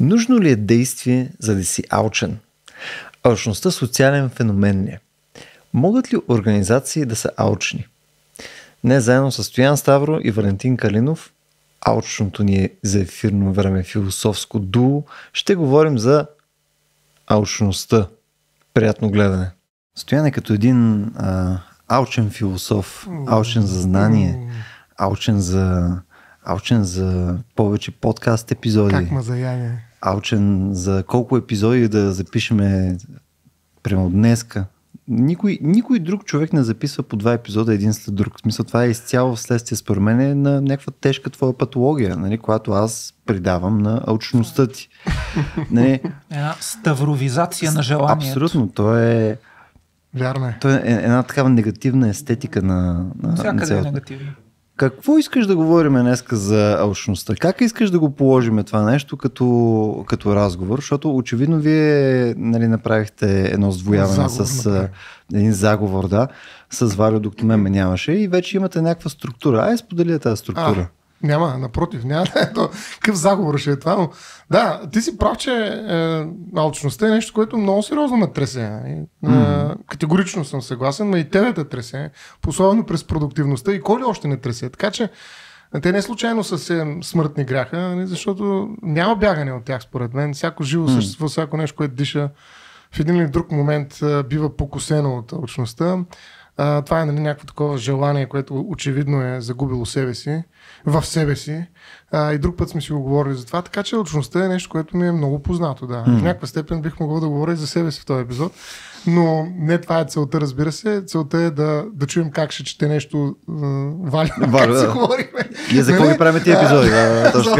Нужно ли е действие, за да си алчен? Алчността социален феномен ли е? Могат ли организации да са алчни? Не заедно с Стоян Ставро и Валентин Калинов, алчното ни е за ефирно време философско дуо, ще говорим за алчността. Приятно гледане. Стоян е като един а, алчен философ, алчен за знание, алчен за, алчен за повече подкаст епизоди. Как мазаяне. Алчен за колко епизоди да запишеме прямо днеска. Никой, никой друг човек не записва по два епизода един след друг. В смисъл, това е изцяло вследствие, според мен, е на някаква тежка твоя патология, нали, която аз придавам на алчността ти. нали, една ставровизация на желанието. Абсолютно. То е Вярно е. То е една такава негативна естетика на, на Всякъде е негативно. Какво искаш да говорим днес за алчността? Как искаш да го положим това нещо като, като разговор? Защото очевидно вие нали, направихте едно сдвояване заговор, с направи. един заговор, да, с Валио, докато мен ме нямаше и вече имате някаква структура. Ай, сподели тази структура. А, няма, напротив, няма да е то. Какъв заговор ще е това, но да, ти си прав, че е, алчността е нещо, което много сериозно ме тресе. Mm. Е, категорично съм съгласен, но и тебе да тресе, особено през продуктивността и кой ли още не тресе. Така че те не случайно са се смъртни гряха, защото няма бягане от тях, според мен. Всяко живо mm. същество, всяко нещо, което диша, в един или друг момент бива покосено от алчността. А, това е нали, някакво такова желание, което очевидно е загубило себе си, в себе си. А, и друг път сме си го говорили за това, така че личността е нещо, което ми е много познато. Да. Mm. В някаква степен бих могъл да говоря и за себе си в този епизод. Но не това е целта, разбира се. Целта е да, да чуем как ще чете нещо Валя, как да. си говорим. Ние за какво ги правим тези епизоди? Да, точно.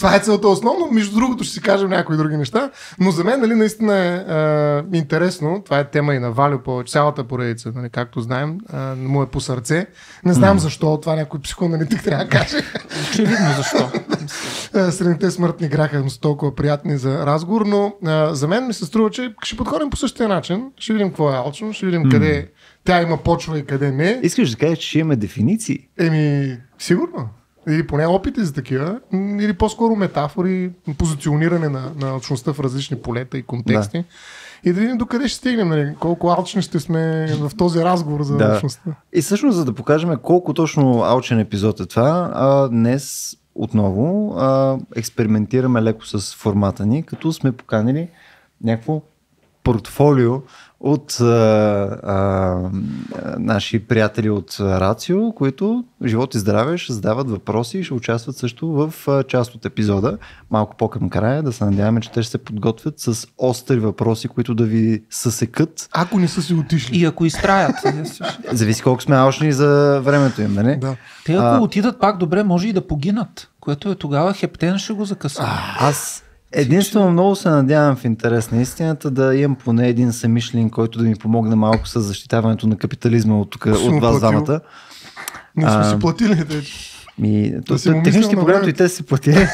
Това е целта основно. Между другото ще си кажем някои други неща. Но за мен нали, наистина е, е интересно. Това е тема и на Валю по цялата поредица, нали, както знаем. Е, му е по сърце. Не знам mm. защо. Това някой психоаналитик трябва да каже. Очевидно защо. Средните смъртни граха са толкова приятни за разговор, но е, за мен ми се струва, че ще подходим по същия начин. Ще видим какво е алчно, ще видим mm. къде тя има почва и къде не. Искаш да кажеш, че имаме дефиниции? Еми, сигурно. Или поне опити за такива, или по-скоро метафори, позициониране на, на алчността в различни полета и контексти. Да. И да видим докъде ще стигнем, нали? колко алчни ще сме в този разговор за да. И всъщност, за да покажем колко точно алчен епизод е това, а, днес отново а, експериментираме леко с формата ни, като сме поканили някакво портфолио от а, а, наши приятели от Рацио, които живот и здраве ще задават въпроси и ще участват също в а, част от епизода. Малко по-към края, да се надяваме, че те ще се подготвят с остри въпроси, които да ви съсекат. Ако не са си отишли. И ако изтраят. Зависи колко сме алчни за времето им, нали? Да. Те ако а... отидат пак добре, може и да погинат, което е тогава хептен ще го закъса. Аз Единствено много се надявам в интерес на истината да имам поне един самишлин, който да ми помогне малко с защитаването на капитализма от, тук, от вас двамата. Ние сме си платили. Те. Ми, да то, технически погледнато и те си платили.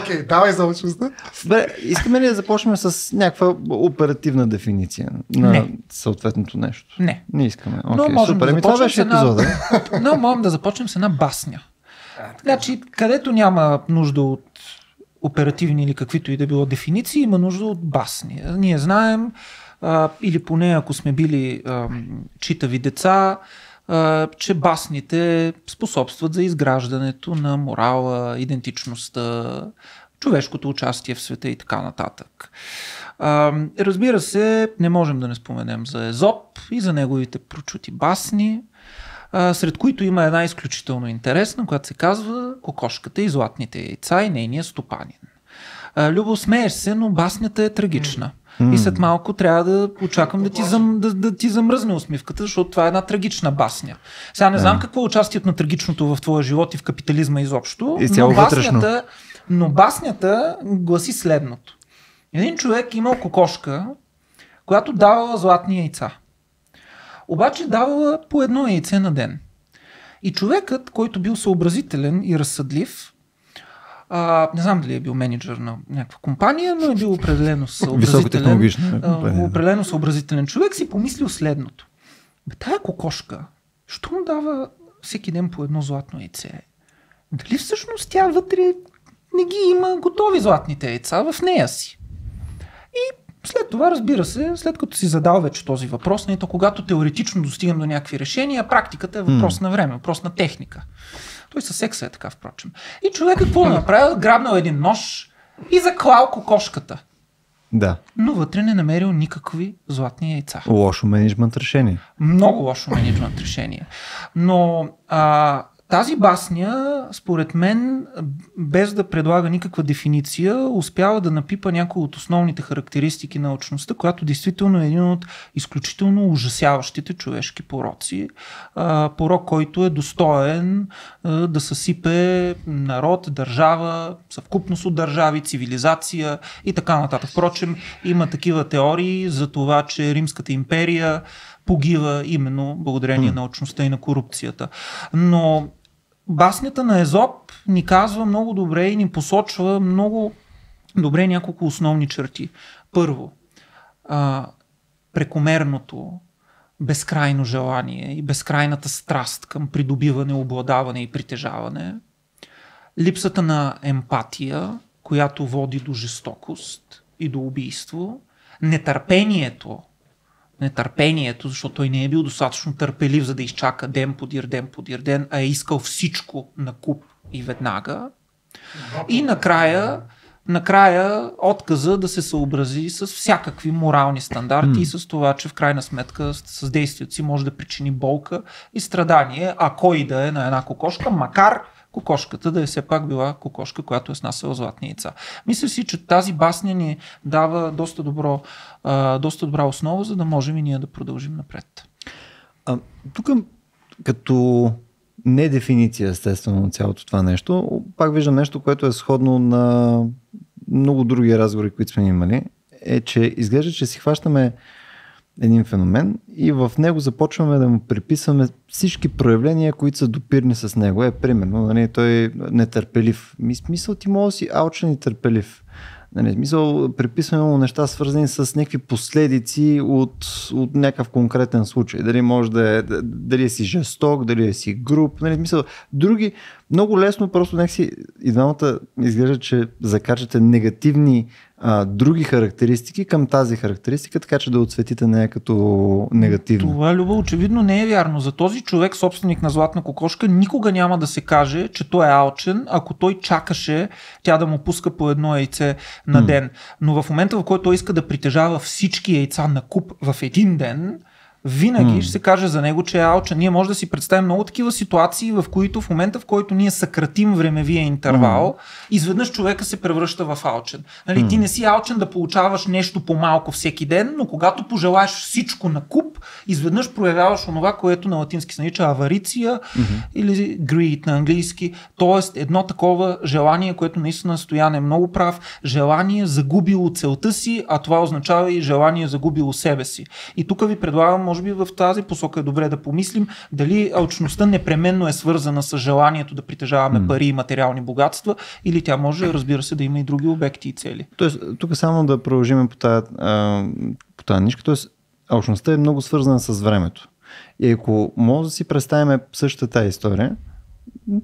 Окей, okay, давай за участта. Добре, искаме ли да започнем с някаква оперативна дефиниция на не. съответното нещо? Не. Не искаме. Okay, Но можем супер. да това беше епизода. Но можем да започнем с една басня. Значи, където няма нужда от оперативни или каквито и да било дефиниции, има нужда от басни. Ние знаем, а, или поне ако сме били а, читави деца, а, че басните способстват за изграждането на морала, идентичността, човешкото участие в света и така нататък. А, разбира се, не можем да не споменем за Езоп и за неговите прочути басни а, сред които има една изключително интересна, която се казва Кокошката и златните яйца и нейния стопанин. А, Любо, смееш се, но баснята е трагична. Mm. И след малко трябва да очаквам да ти, зам, да, да ти замръзне усмивката, защото това е една трагична басня. Сега не знам yeah. какво е участието на трагичното в твоя живот и в капитализма изобщо, и но, баснята, но баснята гласи следното. Един човек имал кокошка, която давала златни яйца обаче давала по едно яйце на ден. И човекът, който бил съобразителен и разсъдлив, а, не знам дали е бил менеджер на някаква компания, но е бил определено съобразителен, а, определено съобразителен човек, си помислил следното. Бе, тая кокошка, що му дава всеки ден по едно златно яйце? Дали всъщност тя вътре не ги има готови златните яйца в нея си. И след това, разбира се, след като си задал вече този въпрос, не то когато теоретично достигам до някакви решения, практиката е въпрос на време, въпрос на техника. Той със секса е така, впрочем. И човек какво да направил? Грабнал един нож и заклал кокошката. Да. Но вътре не намерил никакви златни яйца. Лошо менеджмент решение. Много лошо менеджмент решение. Но а, тази басня, според мен, без да предлага никаква дефиниция, успява да напипа някои от основните характеристики на очността, която действително е един от изключително ужасяващите човешки пороци. Порок, който е достоен да съсипе народ, държава, съвкупност от държави, цивилизация и така нататък. Впрочем, има такива теории за това, че Римската империя погива именно благодарение mm. на очността и на корупцията. Но баснята на Езоп ни казва много добре и ни посочва много добре няколко основни черти. Първо, а, прекомерното, безкрайно желание и безкрайната страст към придобиване, обладаване и притежаване, липсата на емпатия, която води до жестокост и до убийство, нетърпението нетърпението, защото той не е бил достатъчно търпелив, за да изчака ден подир ден подир ден, а е искал всичко на куп и веднага. И накрая, накрая отказа да се съобрази с всякакви морални стандарти и с това, че в крайна сметка с действието си може да причини болка и страдание, ако и да е на една кокошка, макар кокошката да е все пак била кокошка, която е снасяла златни яйца. Мисля си, че тази басня ни дава доста, добро, доста добра основа, за да можем и ние да продължим напред. А, тук като не дефиниция, естествено, на цялото това нещо, пак виждам нещо, което е сходно на много други разговори, които сме имали, е, че изглежда, че си хващаме един феномен и в него започваме да му приписваме всички проявления, които са допирни с него. Е, примерно, нали, той е нетърпелив. Ми, смисъл ти може си алчен и търпелив. Нали, смисъл, приписваме му неща свързани с някакви последици от, от някакъв конкретен случай. Дали може да е, дали е си жесток, дали е си груп. Нали, смисъл, други, много лесно просто някакси и двамата изглежда, че закачате негативни а, други характеристики към тази характеристика, така че да отсветите нея като негативно. Това, Люба, очевидно не е вярно. За този човек, собственик на златна кокошка, никога няма да се каже, че той е алчен, ако той чакаше тя да му пуска по едно яйце на ден. Но в момента, в който той иска да притежава всички яйца на куп в един ден, винаги mm. ще се каже за него, че е алчен. Ние може да си представим много такива ситуации, в които в момента, в който ние съкратим времевия интервал, mm. изведнъж човека се превръща в алчен. Нали, mm. Ти не си алчен да получаваш нещо по-малко всеки ден, но когато пожелаеш всичко на куп, изведнъж проявяваш онова, което на латински се нарича авариция mm-hmm. или greed на английски. Тоест едно такова желание, което наистина Стоян е много прав, желание загубило целта си, а това означава и желание загубило себе си. И тук ви предлагам, може би в тази посока е добре да помислим дали алчността непременно е свързана с желанието да притежаваме mm. пари и материални богатства или тя може, разбира се, да има и други обекти и цели. Тоест, тук само да продължим по тази, по тази нишка, т.е. алчността е много свързана с времето. И ако може да си представим същата тази история,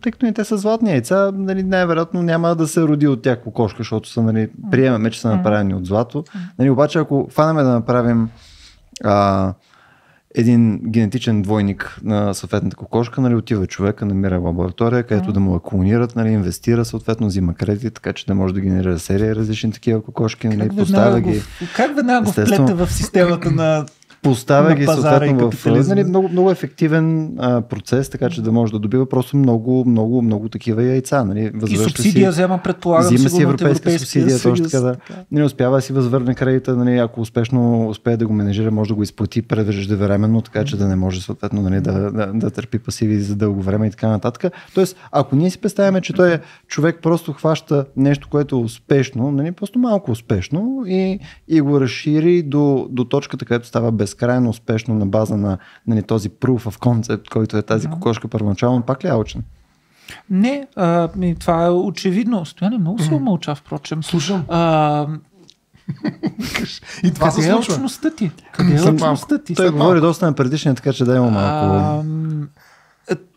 тъй като и те са златни яйца, нали, най-вероятно няма да се роди от тях кокошка, защото са, нали, приемаме, че са направени от злато. Нали, обаче ако фанаме да направим а, един генетичен двойник на съответната кокошка, нали, отива човека, намира лаборатория, където mm. да му клонират, нали, инвестира, съответно взима кредит, така че да може да генерира серия различни такива кокошки, нали, поставя ги. Как веднага го вплета в системата на Поставя ги съответно в нали, много, много ефективен а, процес, така че да може да добива просто много, много, много такива яйца. Нали, и субсидия си, взема, предполагам, взима си европейска субсидия, точно така да. Не успява да си възвърне кредита, нали, ако успешно успее да го менежира, може да го изплати преждевременно, така че да не може съответно нали, да, да, да, търпи пасиви за дълго време и така нататък. Тоест, ако ние си представяме, че той е човек просто хваща нещо, което е успешно, нали, просто малко успешно и, и го разшири до, до точката, където става без безкрайно успешно на база на нали, този proof of concept, който е тази кокошка първоначално, пак ли е учен? Не, а, това е очевидно. Стояне много се умълча, впрочем. Слушам. А, и това Къде се е очността ти? Къде е очността ти? Той говори доста на предишния, така че да има малко. А,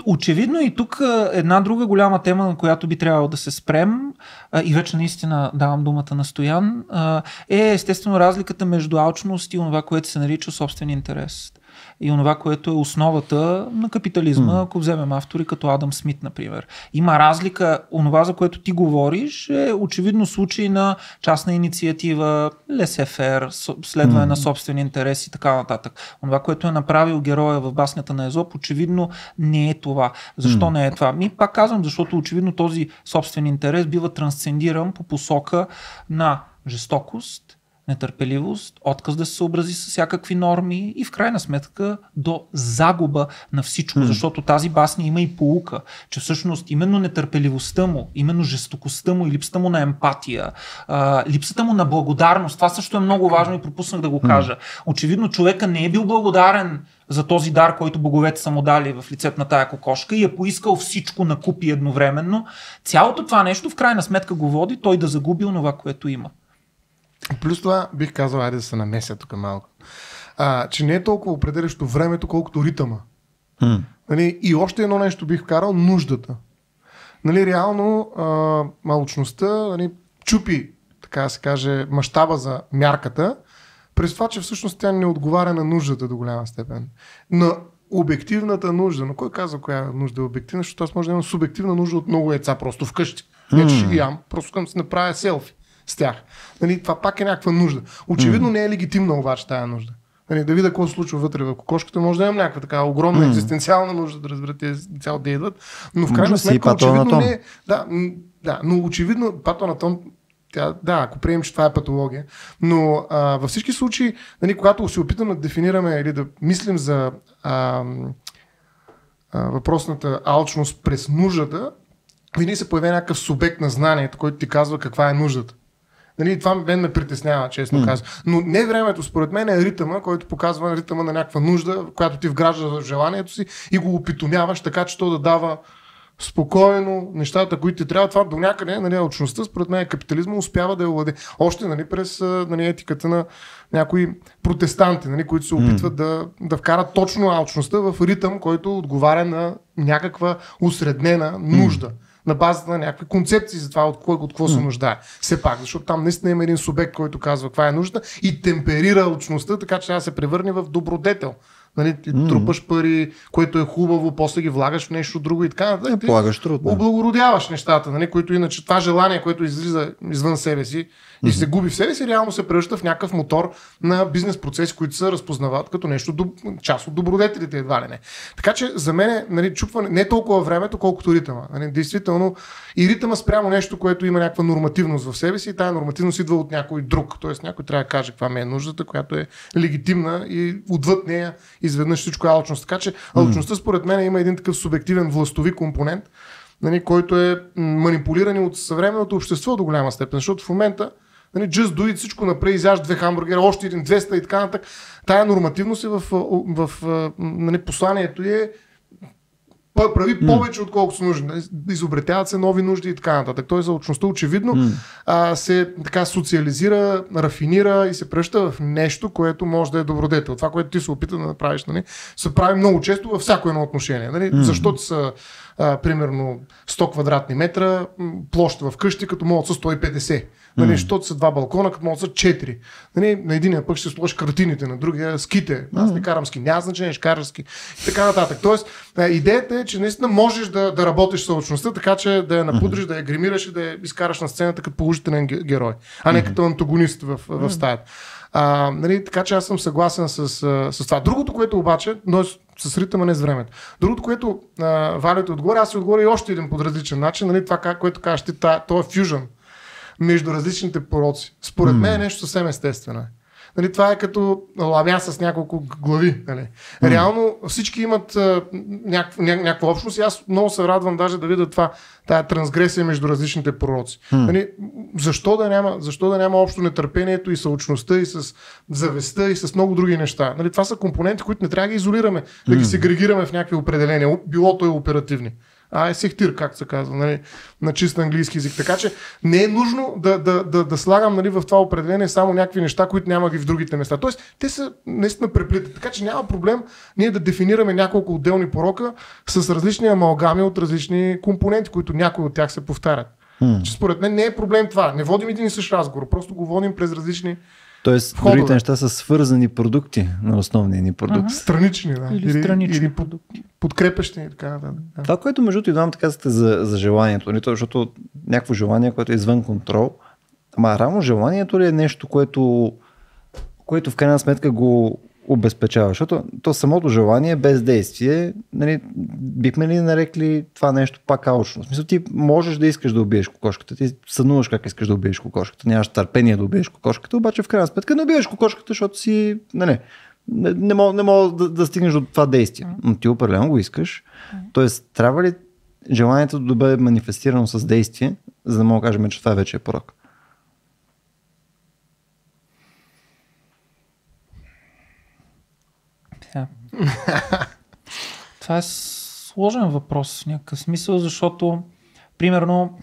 очевидно и тук е, една друга голяма тема, на която би трябвало да се спрем, и вече наистина давам думата на Стоян, е естествено разликата между алчност и това, което се нарича собствен интерес и онова, което е основата на капитализма, mm. ако вземем автори като Адам Смит, например. Има разлика, онова, за което ти говориш, е очевидно случай на частна инициатива, лесефер, следване mm. на собствени интереси и така нататък. Онова, което е направил героя в баснята на Езоп, очевидно не е това. Защо mm. не е това? Ми пак казвам, защото очевидно този собствен интерес бива трансцендиран по посока на жестокост, нетърпеливост, отказ да се съобрази с всякакви норми и в крайна сметка до загуба на всичко, mm. защото тази басня има и полука, че всъщност именно нетърпеливостта му, именно жестокостта му и липсата му на емпатия, а, липсата му на благодарност, това също е много важно и пропуснах да го кажа. Mm. Очевидно човека не е бил благодарен за този дар, който боговете са му дали в лицето на тая кокошка и е поискал всичко на купи едновременно. Цялото това нещо в крайна сметка го води той да загуби онова, което има. Плюс това бих казал, айде да се намеся тук малко. А, че не е толкова определящо времето, колкото ритъма. Mm. Нали, и още едно нещо бих вкарал нуждата. Нали, реално а, малочността нали, чупи, така да се каже, мащаба за мярката, през това, че всъщност тя не отговаря на нуждата до голяма степен. На обективната нужда. Но кой казва коя нужда е обективна? Защото аз може да имам субективна нужда от много яйца просто вкъщи. Не, че ще ги ям, просто към си направя селфи с тях. Нали, това пак е някаква нужда. Очевидно mm. не е легитимна обаче тази нужда. Нали, да видя какво се случва вътре в кокошката, може да имам някаква така огромна mm. екзистенциална нужда да разберете цял да идват, но в крайна сметка очевидно не е. Да, да, но очевидно патонатон тя, да, ако приемем, че това е патология. Но а, във всички случаи, нали, когато се опитаме да дефинираме или да мислим за а, а, въпросната алчност през нуждата, винаги се появява някакъв субект на знанието, който ти казва каква е нуждата. Нали, това мен ме притеснява, честно mm. казвам. Но не времето, според мен е ритъма, който показва ритъма на някаква нужда, която ти вгражда в желанието си и го опитомяваш така, че то да дава спокойно нещата, които ти трябва. Това до някъде, нали, очността, според мен капитализма успява да я владе. Още нали, през нали, етиката на някои протестанти, нали, които се опитват mm. да, да вкарат точно алчността в ритъм, който отговаря на някаква усреднена нужда. Mm на базата на някакви концепции за това от, кой, от какво се нуждае. Все пак, защото там наистина има един субект, който казва каква е нужда и темперира очността, така че тя се превърне в добродетел. Нали, ти mm-hmm. трупаш пари, което е хубаво, после ги влагаш в нещо друго и така нататък. Ти полагаш труд. Да. Облагородяваш нещата, нали, които иначе това желание, което излиза извън себе си и се губи в себе си, реално се превръща в някакъв мотор на бизнес процеси, които се разпознават като нещо, част от добродетелите едва ли не. Така че за мен нали, чупване не е толкова времето, колкото ритъма. Нали, действително и ритъма спрямо нещо, което има някаква нормативност в себе си и тази нормативност идва от някой друг. Тоест някой трябва да каже каква ми е нуждата, която е легитимна и отвъд нея изведнъж всичко е алчност. Така че алчността според мен има един такъв субективен властови компонент, нали, който е манипулиран от съвременното общество до голяма степен. Защото в момента Нали, just do it, всичко направи, изяж две хамбургера, още един 200 и така нататък. Тая нормативност е в, в, в нали, посланието е прави повече, отколкото са нужни. Нали, изобретяват се нови нужди и така нататък. Тоест, заочността очевидно mm. а, се така социализира, рафинира и се пръща в нещо, което може да е добродетел. Това, което ти се опита да направиш, нали, се прави много често във всяко едно отношение. Нали? Mm. Защото са а, примерно 100 квадратни метра площ в къщи, като могат са 150. Нали, mm. Защото са два балкона, като могат са 4. Нали, на единия пък ще сложиш картините, на другия ските. Аз не карам ски, няма значение, ще караш ски. И така нататък. Тоест, идеята е, че наистина можеш да, да работиш с лъчността, така че да я напудриш, mm-hmm. да я гримираш и да я изкараш на сцената като положителен герой, а не mm-hmm. като антагонист в, в стаята. А, нали, така че аз съм съгласен с, с това. Другото, което обаче, но с ритъма, не с времето. Другото, което Валето отговори, аз си отговоря и още един подразличен начин, нали, това, което кажеш ти, това е фюжън между различните пороци. Според mm. мен е нещо съвсем естествено. Нали, това е като ламя с няколко глави. Нали. Реално всички имат някаква, ня, някаква общност и аз много се радвам даже да видя това, тая трансгресия между различните пророци. Нали, защо, да няма, защо да няма общо нетърпението и съучността и с завестта и с много други неща? Нали, това са компоненти, които не трябва да ги изолираме, да ги сегрегираме в някакви определения, било то и оперативни. А е сехтир, както се казва, нали, на чист английски язик. Така че не е нужно да, да, да, да слагам нали, в това определение само някакви неща, които няма ги в другите места. Тоест, те са наистина преплитат. Така че няма проблем ние да дефинираме няколко отделни порока с различни амалгами от различни компоненти, които някои от тях се повтарят. Hmm. Че според мен не е проблем това. Не водим един и същ разговор, просто го водим през различни Тоест, входове. другите неща са свързани продукти на основния ни продукт. Ага. Странични, да. Или, или странични или под, подкрепещи и така. Да, да. Това, което между и двамата казахте за, за желанието, не? защото някакво желание, което е извън контрол, ама рамо желанието ли е нещо, което, което в крайна сметка го обезпечава, защото то самото желание без действие, нали, бихме ли нарекли това нещо пак алчно? В смисъл ти можеш да искаш да убиеш кокошката, ти сънуваш как искаш да убиеш кокошката, нямаш търпение да убиеш кокошката, обаче в крайна сметка не убиеш кокошката, защото си, нали, не, не мога, не мога да, да стигнеш до това действие. Но ти определено го искаш. Тоест, трябва ли желанието да бъде манифестирано с действие, за да мога да кажем, че това вече е порок? Така. Това е сложен въпрос в някакъв смисъл, защото, примерно,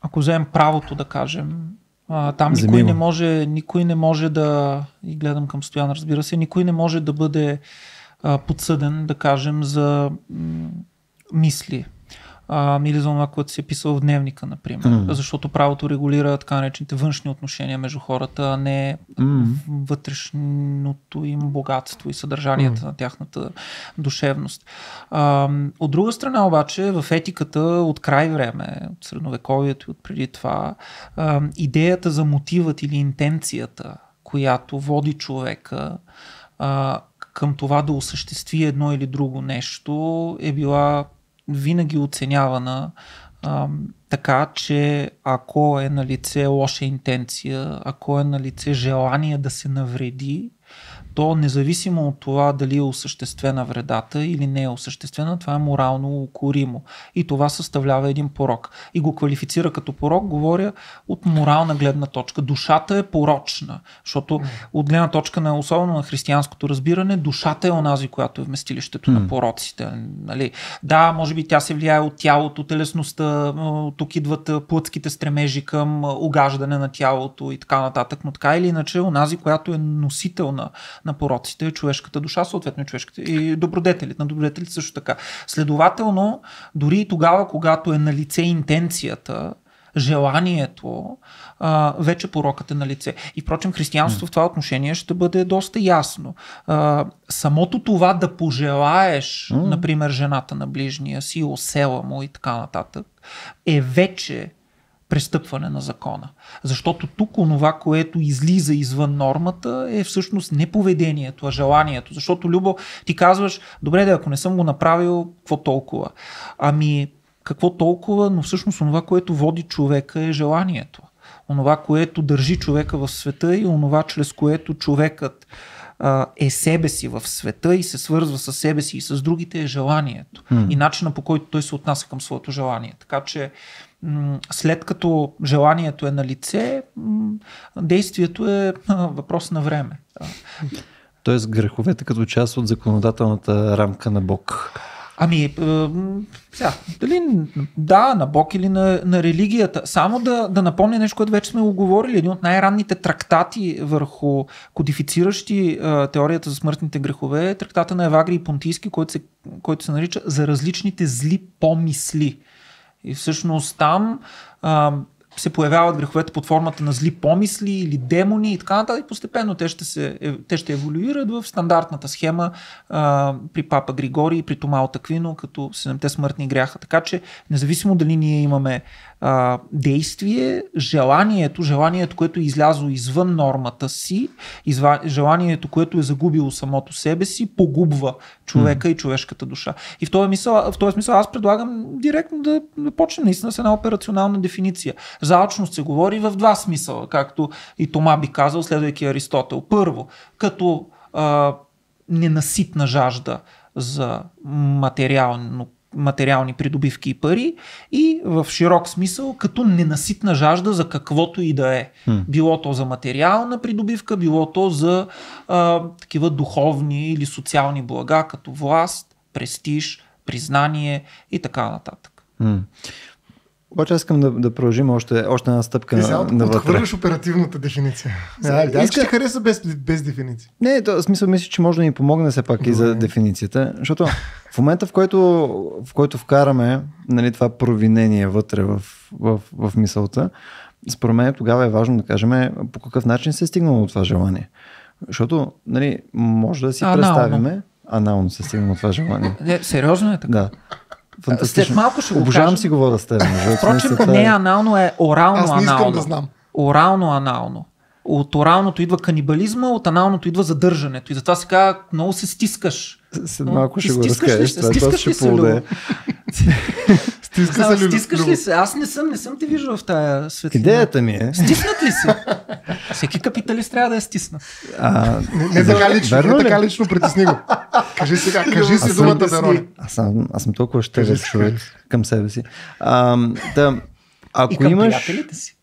ако вземем правото, да кажем, а, там никой не, може, никой не може да, и гледам към Стоян, разбира се, никой не може да бъде а, подсъден, да кажем, за м- мисли а, или за това, което си е писал в дневника, например. Mm. Защото правото регулира така наречените външни отношения между хората, а не mm. вътрешното им богатство и съдържанието mm. на тяхната душевност. А, от друга страна обаче, в етиката от край време, от средновековието и от преди това, а, идеята за мотивът или интенцията, която води човека а, към това да осъществи едно или друго нещо, е била винаги оценявана а, така, че ако е на лице лоша интенция, ако е на лице желание да се навреди, то независимо от това дали е осъществена вредата или не е осъществена, това е морално укоримо. И това съставлява един порок. И го квалифицира като порок, говоря от морална гледна точка. Душата е порочна, защото от гледна точка на особено на християнското разбиране, душата е онази, която е вместилището mm. на пороците. Нали? Да, може би тя се влияе от тялото, телесността, тук идват плътските стремежи към угаждане на тялото и така нататък, но така или иначе онази, която е носител на, на пороците, човешката душа, съответно човешката и добродетелите, на добродетелите също така. Следователно, дори и тогава, когато е на лице интенцията, желанието, а, вече порокът е на лице. И впрочем, християнството mm. в това отношение ще бъде доста ясно. А, самото това да пожелаеш, mm. например, жената на ближния си, осела му и така нататък, е вече престъпване на закона. Защото тук онова, което излиза извън нормата е всъщност не поведението, а желанието. Защото, Любо, ти казваш, добре, да, ако не съм го направил, какво толкова? Ами, какво толкова, но всъщност онова, което води човека е желанието. Онова, което държи човека в света и онова, чрез което човекът е себе си в света и се свързва с себе си и с другите е желанието. Mm. И начина по който той се отнася към своето желание. Така че след като желанието е на лице, действието е въпрос на време. Тоест греховете като част от законодателната рамка на Бог. Ами, сега, дали да, на Бог или на, на религията. Само да, да напомня нещо, което вече сме го говорили. Един от най-ранните трактати върху кодифициращи а, теорията за смъртните грехове е трактата на Евагри и Понтийски, който се, който се нарича За различните зли помисли. И всъщност там а, се появяват греховете под формата на зли помисли или демони и така нататък. Постепенно те ще, се, е, те ще еволюират в стандартната схема а, при Папа Григорий и при Тома Отаквино като седемте смъртни гряха. Така че, независимо дали ние имаме а, действие, желанието, желанието, което е излязло извън нормата си, изва, желанието, което е загубило самото себе си, погубва човека mm. и човешката душа. И в този, мисъл, в този смисъл аз предлагам директно да, да почнем наистина с една операционална дефиниция. За алчност се говори в два смисъла, както и Тома би казал, следвайки Аристотел. Първо, като а, ненаситна жажда за материално материални придобивки и пари и в широк смисъл като ненаситна жажда за каквото и да е. Било то за материална придобивка, било то за а, такива духовни или социални блага, като власт, престиж, признание и така нататък. М. Обаче аз искам да, да продължим още, още една стъпка Ти на, сега навътре. отхвърляш оперативната дефиниция. Сега, Да, да, иска- ти хареса без, без дефиниция. Не, то, в смисъл мисля, че може да ни помогне все пак и за Добре. дефиницията, защото в момента, в който, в който вкараме нали, това провинение вътре в, в, в мисълта, според мен тогава е важно да кажем по какъв начин се е стигнало до това желание. Защото нали, може да си Анално. представиме, анално се е стигнало до това желание. Не, сериозно е така. Да. След малко ще го Обожавам кажем. си говоря с теб. Впрочем, не е- анално е орално Аз не искам анално. да знам. Орално анално. От оралното идва канибализма, от аналното идва задържането. И затова се казва, много се стискаш. След Но малко ще го стискаш ли разкажеш. Стискаш ли се. Стиска Само, се ли? стискаш ли се? Аз не съм, не съм те виждал в тая светлина. Идеята ми е. Стиснат ли си? Всеки капиталист трябва да е стиснат. А, Не, не така лично, Верно не така лично притесни го. Кажи сега, кажи си думата, Верони. Аз съм, аз съм толкова щедър човек към себе си. А, да, ако И към имаш... приятелите си.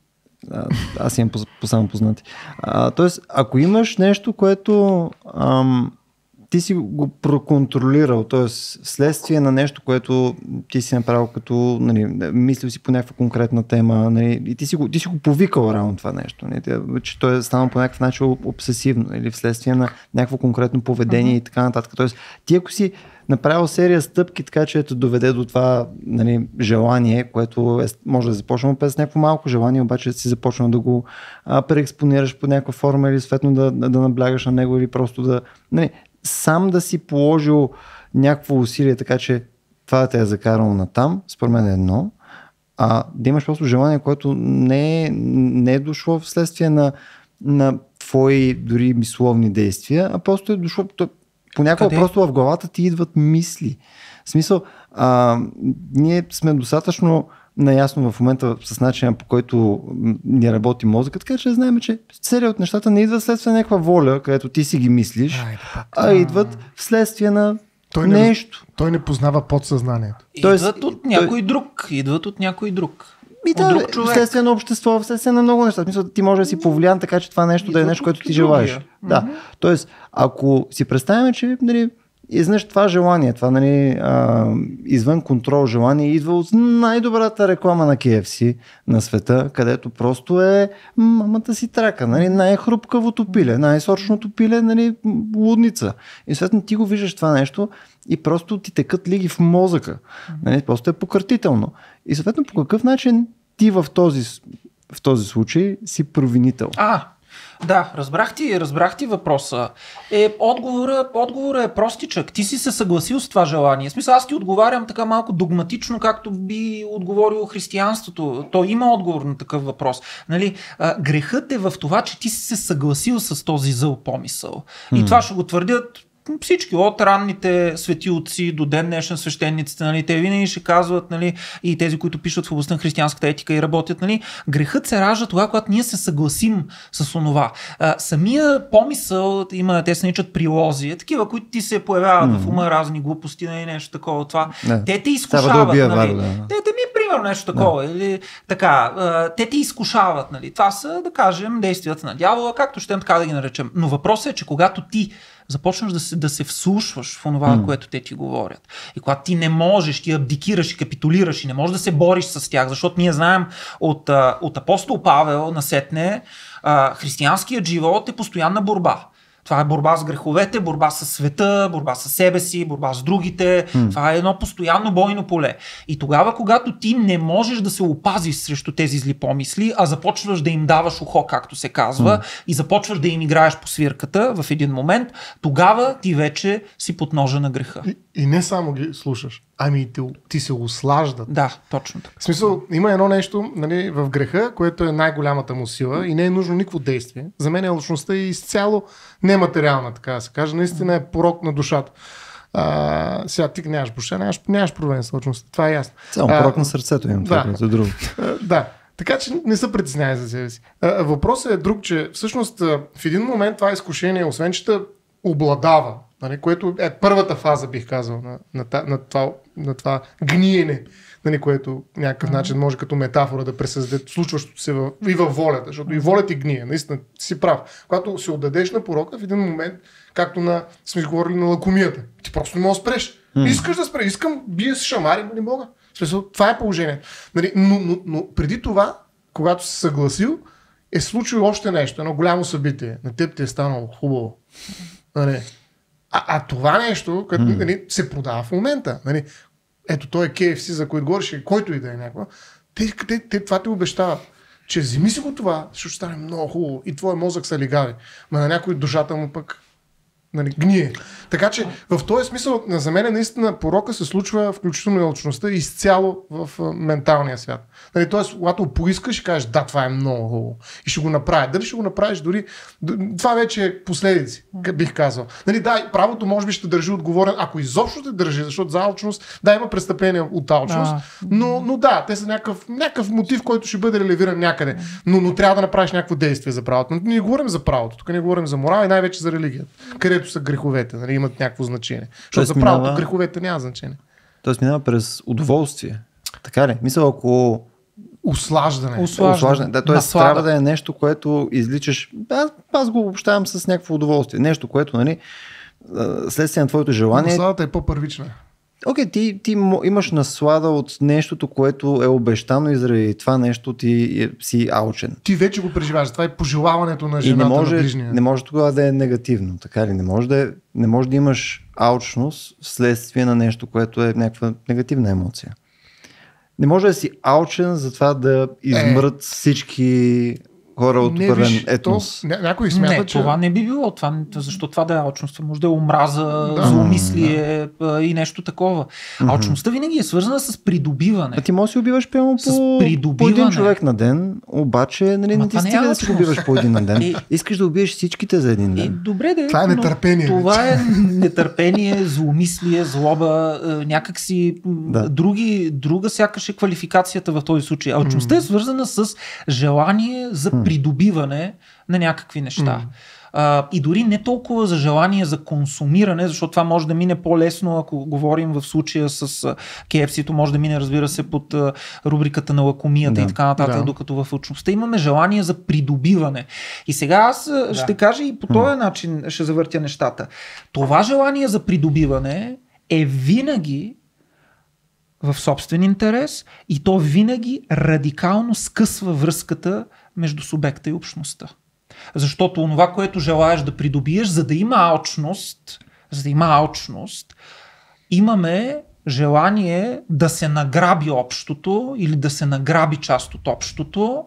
А, аз имам по, по самопознати. А, тоест, ако имаш нещо, което ам, ти си го проконтролирал, т.е. следствие на нещо, което ти си направил като, нали, мислил си по някаква конкретна тема, нали, и ти си го, ти си го повикал реално това нещо, нали, че то е станало по някакъв начин обсесивно или вследствие на някакво конкретно поведение и така нататък. Тоест, ти ако си направил серия стъпки, така че те доведе до това нали, желание, което е, може да започне без някакво малко желание, обаче си започнал да го а, преекспонираш по някаква форма или съответно да, да, да наблягаш на него или просто да... Нали, сам да си положил някакво усилие, така че това да те е закарало на там, според мен е едно, а да имаш просто желание, което не е, не е дошло вследствие на, на твои дори мисловни действия, а просто е дошло, понякога Къде? просто в главата ти идват мисли. В смисъл, а, ние сме достатъчно наясно в момента с начина по който ни работи мозъка, така че знаем, че серия от нещата не идват следствие на някаква воля, където ти си ги мислиш, а идват вследствие на Той не, нещо. той не познава подсъзнанието. Тоест, Идват от той- някой друг. Идват от някой друг. И да, друг човек. вследствие на общество, вследствие на много неща. Смисъл, ти може да си повлиян така, че това нещо да е нещо, което ти желаеш. Да. Тоест, ако си представим, че нали, изнъж това желание, това нали, а, извън контрол желание, идва от най-добрата реклама на KFC на света, където просто е мамата си трака, нали, най-хрупкавото пиле, най-сочното пиле, нали, лудница. И съответно ти го виждаш това нещо и просто ти текат лиги в мозъка. Нали, просто е пократително. И съответно по какъв начин ти в този, в този случай си провинител. А, да, разбрах ти, разбрах ти въпроса. Е, отговора, отговора е простичък. Ти си се съгласил с това желание. В смисъл, аз ти отговарям така малко догматично, както би отговорило християнството. То има отговор на такъв въпрос. Нали, а, грехът е в това, че ти си се съгласил с този зъл помисъл. И това ще го твърдят всички, от ранните светилци до ден днешен свещениците, нали, те винаги ще казват, нали, и тези, които пишат в областта на християнската етика и работят, нали, грехът се ражда тогава, когато ние се съгласим с онова. А, самия помисъл, има, те се наричат прилози, е такива, които ти се появяват mm-hmm. в ума, разни глупости, нали, нещо такова, това. Да. Те те изкушават, да убия нали. Да. Те, те ми, примерно, нещо такова. Да. Или, така, а, те ти изкушават. Нали. Това са, да кажем, действията на дявола, както ще така да ги наречем. Но въпросът е, че когато ти започнеш да се, да се вслушваш в това, mm. което те ти говорят. И когато ти не можеш, ти абдикираш и капитулираш и не можеш да се бориш с тях, защото ние знаем от, от апостол Павел насетне, християнският живот е постоянна борба. Това е борба с греховете, борба с света, борба с себе си, борба с другите. Mm. Това е едно постоянно бойно поле. И тогава, когато ти не можеш да се опазиш срещу тези зли помисли, а започваш да им даваш ухо, както се казва, mm. и започваш да им играеш по свирката в един момент, тогава ти вече си под ножа на греха. И, и не само ги слушаш, ами и ти, ти се услаждат. Да, точно така. В смисъл, има едно нещо нали, в греха, което е най-голямата му сила и не е нужно никакво действие. За мен е лъчността и изцяло нематериална, така да се каже. Наистина е порок на душата. А, сега ти нямаш душа, нямаш, нямаш проблем с лъчността. Това е ясно. Само порок на сърцето имам, това да. е което е друго. Да. Така че не се притеснявай за себе си. А, Въпросът е друг, че всъщност в един момент това изкушение, освен че те обладава, нали, което е първата фаза, бих казал, на, на, на, това, на това гниене, нали, което някакъв начин може като метафора да пресъздаде случващото се в, и във волята, защото и волята ти гние, наистина ти си прав. Когато се отдадеш на порока, в един момент, както на, сме говорили на лакомията, ти просто не можеш да спреш. Искаш да спре, искам, бия с шамари, но не мога. Смисъл, това е положението. Нали, но, но, но преди това, когато си съгласил, е случило още нещо, едно голямо събитие. На теб ти е станало хубаво. Нали? А, а това нещо, като mm. нали, се продава в момента. Нали? Ето той е KFC, за който говориш, който и да е някаква. Те, те, те, това те обещават че вземи си го това, ще стане много хубаво и твой мозък са лигави. Ма на някой душата му пък нали, гние. Така че в този смисъл, за мен наистина порока се случва включително и алчността изцяло в менталния свят. Нали, Тоест, когато поискаш и кажеш, да, това е много хубаво и ще го направя. Дали ще го направиш дори, това вече е последици, бих казал. Нали, да, правото може би ще държи отговорен, ако изобщо те държи, защото за алчност, да, има престъпление от алчност, но, но да, те са някакъв, някакъв мотив, който ще бъде релевиран някъде. Но, но трябва да направиш някакво действие за правото. Но ние говорим за правото, тук не говорим за морал и най-вече за религията, където са греховете, нали, имат някакво значение. Защото за правото минава... греховете няма значение. Тоест минава през удоволствие. Така ли? Мисля, ако Услаждане. Услаждане. Услаждане. Да, т.е. трябва да е нещо, което изличаш. Аз, аз го обобщавам с някакво удоволствие. Нещо, което, нали, следствие на твоето желание. Насладата е по-първична. Окей, okay, ти, ти имаш наслада от нещото, което е обещано и заради това нещо ти е, си аучен. Ти вече го преживяваш. Това е пожелаването на жената и не може, на ближния. Не може тогава да е негативно, така ли? Не може да, е, не може да имаш аучност вследствие на нещо, което е някаква негативна емоция. Не може да си аучен за това да измрат е. всички хора от първен етнос. То, ня- някой смята, не, че... това не би било. Това, защо това да е алчност? Може да е омраза, да, зломислие да. и нещо такова. Mm-hmm. Алчността винаги е свързана с придобиване. А ти можеш да си убиваш прямо по, по един човек на ден, обаче нали, не ти стига да си убиваш по един на ден. И, Искаш да убиеш всичките за един ден. И, добре, да. Това е нетърпение. Това е нетърпение, зломислие, злоба, някакси да. други, друга сякаш е квалификацията в този случай. Алчността mm-hmm. е свързана с желание за придобиване на някакви неща. Mm. А, и дори не толкова за желание за консумиране, защото това може да мине по-лесно, ако говорим в случая с KFC-то, може да мине, разбира се, под рубриката на лакомията да, и така нататък, да. докато в учността имаме желание за придобиване. И сега аз да. ще кажа и по този начин ще завъртя нещата. Това желание за придобиване е винаги в собствен интерес и то винаги радикално скъсва връзката между субекта и общността. Защото това, което желаеш да придобиеш, за да има алчност, за да има алчност, имаме желание да се награби общото или да се награби част от общото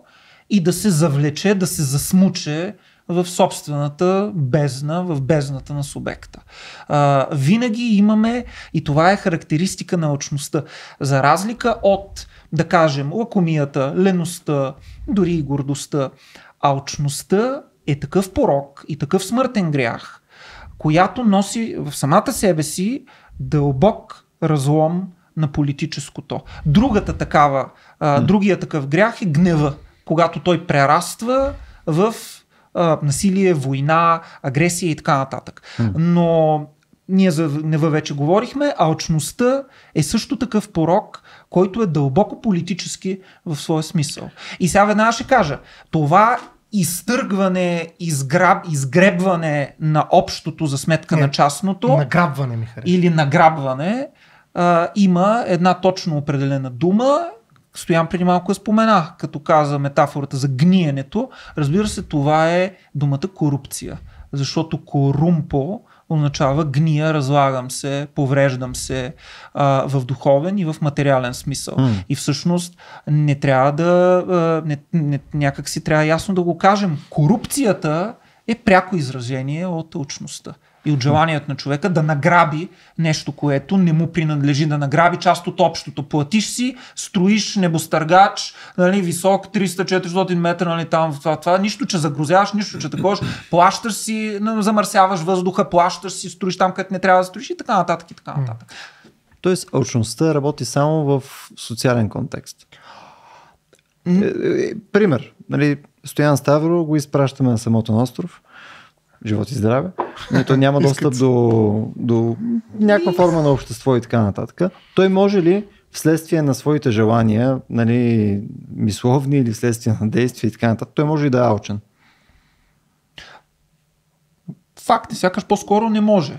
и да се завлече, да се засмуче в собствената бездна, в бездната на субекта. А, винаги имаме, и това е характеристика на очността, за разлика от, да кажем, лакомията, леността, дори и гордостта, алчността е такъв порок и такъв смъртен грях, която носи в самата себе си дълбок разлом на политическото. Другата такава, а, другия такъв грях е гнева, когато той прераства в а, насилие, война, агресия и така нататък. Но ние за нева вече говорихме, а очността е също такъв порок, който е дълбоко политически в своя смисъл. И сега веднага ще кажа, това изтъргване, изграб, изгребване на общото за сметка Не, на частното. Награбване ми харесва. Или награбване. А, има една точно определена дума Стоян преди малко я спомена, като каза метафората за гниенето. Разбира се, това е думата корупция. Защото корумпо означава гния, разлагам се, повреждам се а, в духовен и в материален смисъл. Mm. И всъщност не трябва да, а, не, не, някак си трябва ясно да го кажем. Корупцията е пряко изражение от учността и от желанието на човека да награби нещо, което не му принадлежи, да награби част от общото. Платиш си, строиш небостъргач, нали, висок 300-400 метра, нали, там, това, това, нищо, че загрузяваш, нищо, че такова, плащаш си, замърсяваш въздуха, плащаш си, строиш там, където не трябва да строиш и така нататък и така нататък. Тоест, алчността работи само в социален контекст. Mm. Пример. Нали, Стоян Ставро го изпращаме на самото на остров живот и здраве, но той няма достъп до, до някаква форма на общество и така нататък. Той може ли вследствие на своите желания, нали, мисловни или вследствие на действия и така нататък, той може и да е алчен? Факт е, сякаш по-скоро не може.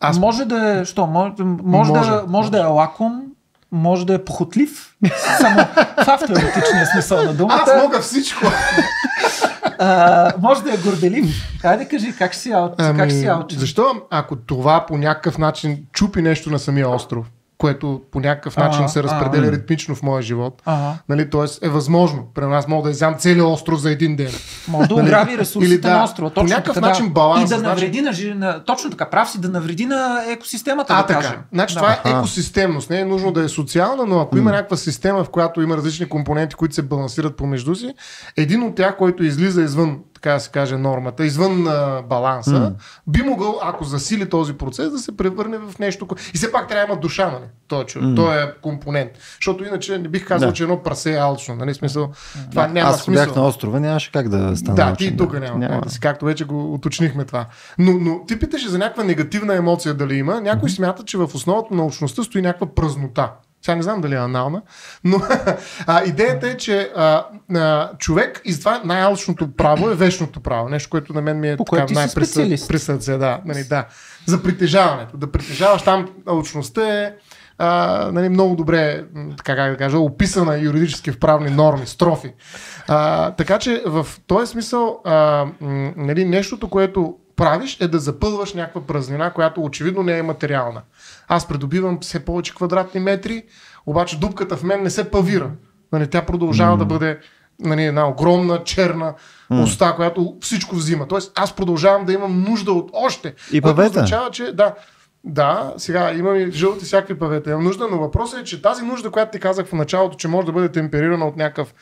Аз... Може да е, що, може, може, може, да, може да е лаком, може да е похотлив, само в автоеретичния смисъл на думата. Аз мога всичко. а, може да е горделив. Хайде кажи, как си, ами, как си Защо? Ако това по някакъв начин чупи нещо на самия остров, което по някакъв начин а, се разпределя а, ритмично в моя живот. А, нали, Тоест е възможно. При нас мога да изям целият остров за един ден. Може да нали? ограби ресурсите Или, да, на острова. Точно по някакъв така, начин баланс. И да навреди значи... на, точно така, прав си, да навреди на екосистемата, а, да така. кажем. Значи да. това е екосистемност. Не е нужно да е социална, но ако има някаква система, в която има различни компоненти, които се балансират помежду си, един от тях, който излиза извън така да се каже, нормата, извън а, баланса, mm. би могъл, ако засили този процес, да се превърне в нещо. И все пак трябва да има душа, нали? Той, mm. той е компонент. Защото иначе не бих казал, да. че едно прасе е алчно. Нали? Смисъл, това да, няма аз смисъл. бях на острова, нямаше как да стане. Да, ти тук да. няма. няма. Да си, както вече го уточнихме това. Но, но ти питаше за някаква негативна емоция дали има. Някой mm-hmm. смята, че в основата на общността стои някаква празнота. Сега не знам дали е анална, но а, идеята е, че а, а, човек, и това най-алчното право е вечното право. Нещо, което на мен ми е По така, най-присъдце. Да, нали, да. За притежаването. Да притежаваш там алчността е а, нали, много добре, така как да кажа, описана юридически в правни норми, строфи. А, така че в този смисъл а, нали, нещото, което правиш е да запълваш някаква празнина, която очевидно не е материална. Аз придобивам все повече квадратни метри, обаче дупката в мен не се павира. Нали, тя продължава mm. да бъде нали, една огромна черна mm. уста, която всичко взима. Тоест аз продължавам да имам нужда от още. И павета. означава, че да, да, сега имам и жълти всякакви павета. Имам нужда, но въпросът е, че тази нужда, която ти казах в началото, че може да бъде темперирана от някакъв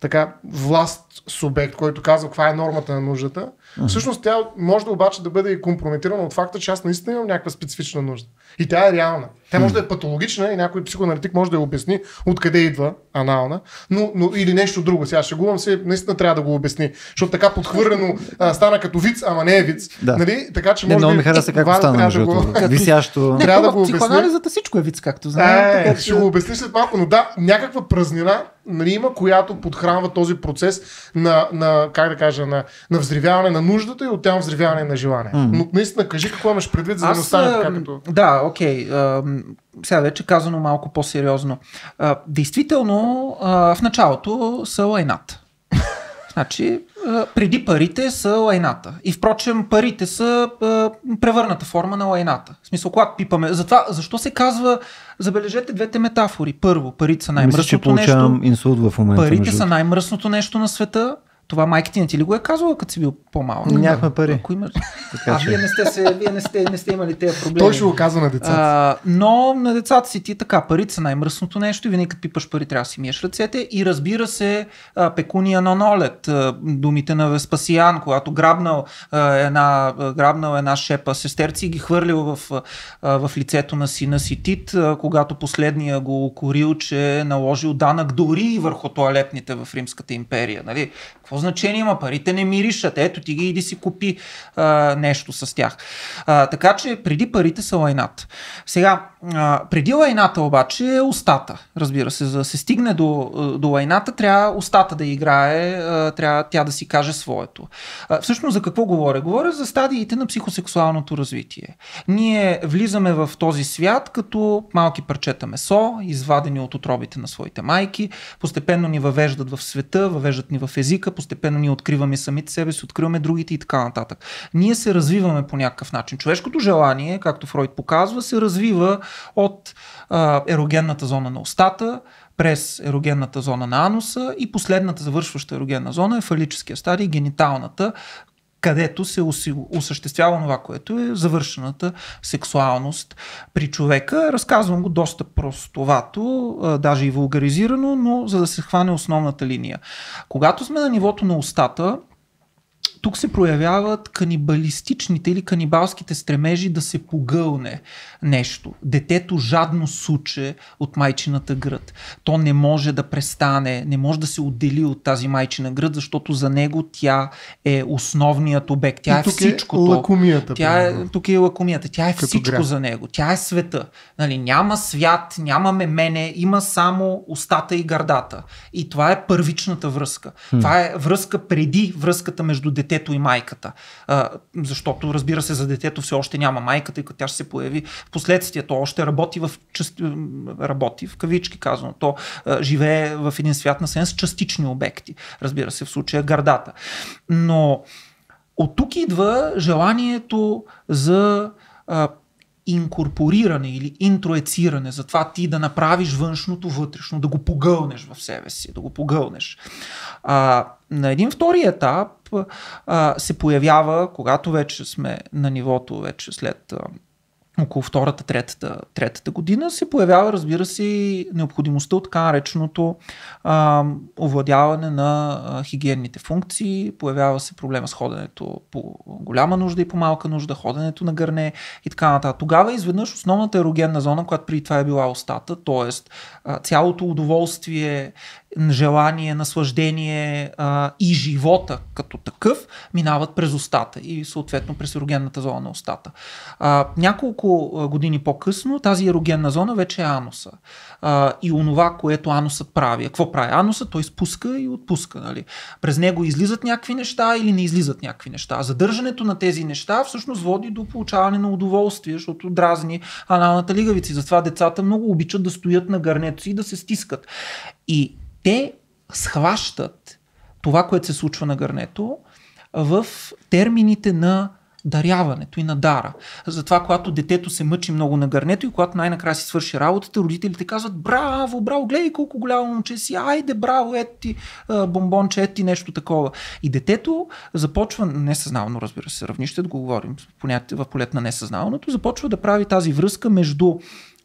така власт субект, който казва каква е нормата на нуждата, uh-huh. всъщност тя може да обаче да бъде и компрометирана от факта, че аз наистина имам някаква специфична нужда. И тя е реална. Тя може да е патологична и някой психоаналитик може да я обясни откъде идва анална, но, но или нещо друго. Сега шегувам се, наистина трябва да го обясни, защото така подхвърлено а, стана като виц, ама не е виц. Да. Нали? Така че не, може много ми хареса как стана, да го... Висящо. Не, трябва да го обясни. Психоанализата всичко е виц, както знаем. Е, ще го обясни след малко, но да, някаква празнина нали, има, която подхранва този процес на, на как да кажа, на, на взривяване на нуждата и оттам взривяване на желание. Mm-hmm. Но наистина, кажи какво имаш предвид, за да не остане така като... Да, окей. Okay. Сега вече казано малко по-сериозно. Uh, действително, uh, в началото са лайната. Значи, преди парите са лайната. И впрочем, парите са превърната форма на лайната. В смисъл, когато пипаме. Затова, защо се казва, забележете двете метафори. Първо, парите са най-мръсното нещо. инсулт в момента. Парите са най-мръсното нещо на света. Това майка ти не ти ли го е казвала, като си бил по-малък? Нямахме пари. Ако имаш... Така, а, вие не сте, се, вие не сте, не сте имали тези проблеми. Той ще го казва на децата. А, но на децата си ти така, парите са най-мръсното нещо и винаги като пипаш пари трябва да си миеш ръцете. И разбира се, пекуния на Нолет, думите на Веспасиян, когато грабнал една, грабнал една шепа сестерци и ги хвърлил в, в лицето на сина си Тит, когато последния го укорил, че е наложил данък дори и върху туалетните в Римската империя. Нали? Какво значение има? Парите не миришат. Ето ти ги иди си купи а, нещо с тях. А, така че преди парите са лайната. Сега, а, преди лайната обаче е устата. Разбира се, за да се стигне до, до лайната, трябва устата да играе, а, трябва тя да си каже своето. А, всъщност за какво говоря? Говоря за стадиите на психосексуалното развитие. Ние влизаме в този свят като малки парчета месо, извадени от отробите на своите майки, постепенно ни въвеждат в света, въвеждат ни в езика, постепенно ние откриваме самите себе си, откриваме другите и така нататък. Ние се развиваме по някакъв начин. Човешкото желание, както Фройд показва, се развива от а, ерогенната зона на устата, през ерогенната зона на ануса и последната завършваща ерогенна зона е фалическия стадий, гениталната, където се осъществява това, което е завършената сексуалност при човека. Разказвам го доста простовато, даже и вулгаризирано, но за да се хване основната линия. Когато сме на нивото на устата, тук се проявяват канибалистичните или канибалските стремежи да се погълне нещо. Детето жадно суче от майчината град. То не може да престане, не може да се отдели от тази майчина град, защото за него тя е основният обект. Тя и е всичкото. Е лакомията, тя е, тук е лакомията. Тя е Като всичко грях. за него. Тя е света. Нали, няма свят, няма мене, има само устата и гърдата. И това е първичната връзка. Хм. Това е връзка преди връзката между детето и майката. А, защото, разбира се, за детето все още няма майката, и като тя ще се появи в последствие. То още работи в част... работи, в кавички казано. То а, живее в един свят на сенс частични обекти. Разбира се, в случая гърдата. Но от тук идва желанието за а, инкорпориране или интроециране, за това ти да направиш външното вътрешно, да го погълнеш в себе си, да го погълнеш. А, на един втори етап а, се появява, когато вече сме на нивото, вече след около втората, третата, третата година се появява, разбира се, необходимостта от така нареченото а, овладяване на а, хигиенните функции. Появява се проблема с ходенето по голяма нужда и по малка нужда, ходенето на гърне и така нататък. Тогава изведнъж основната ерогенна зона, която при това е била устата, т.е. цялото удоволствие желание, наслаждение а, и живота като такъв минават през устата и съответно през ерогенната зона на устата. А, няколко години по-късно тази ерогенна зона вече е ануса. А, и онова, което анусът прави. Какво прави ануса? Той спуска и отпуска. Нали? През него излизат някакви неща или не излизат някакви неща. Задържането на тези неща всъщност води до получаване на удоволствие, защото дразни аналната лигавица. Затова децата много обичат да стоят на гърнето си и да се стискат. И те схващат това, което се случва на гърнето в термините на даряването и на дара. Затова, когато детето се мъчи много на гърнето и когато най-накрая си свърши работата, родителите казват браво, браво, гледай колко голямо момче си, айде, браво, ети бомбонче, ети нещо такова. И детето започва, несъзнавано разбира се, равнище, да го говорим в полет на несъзнаваното, започва да прави тази връзка между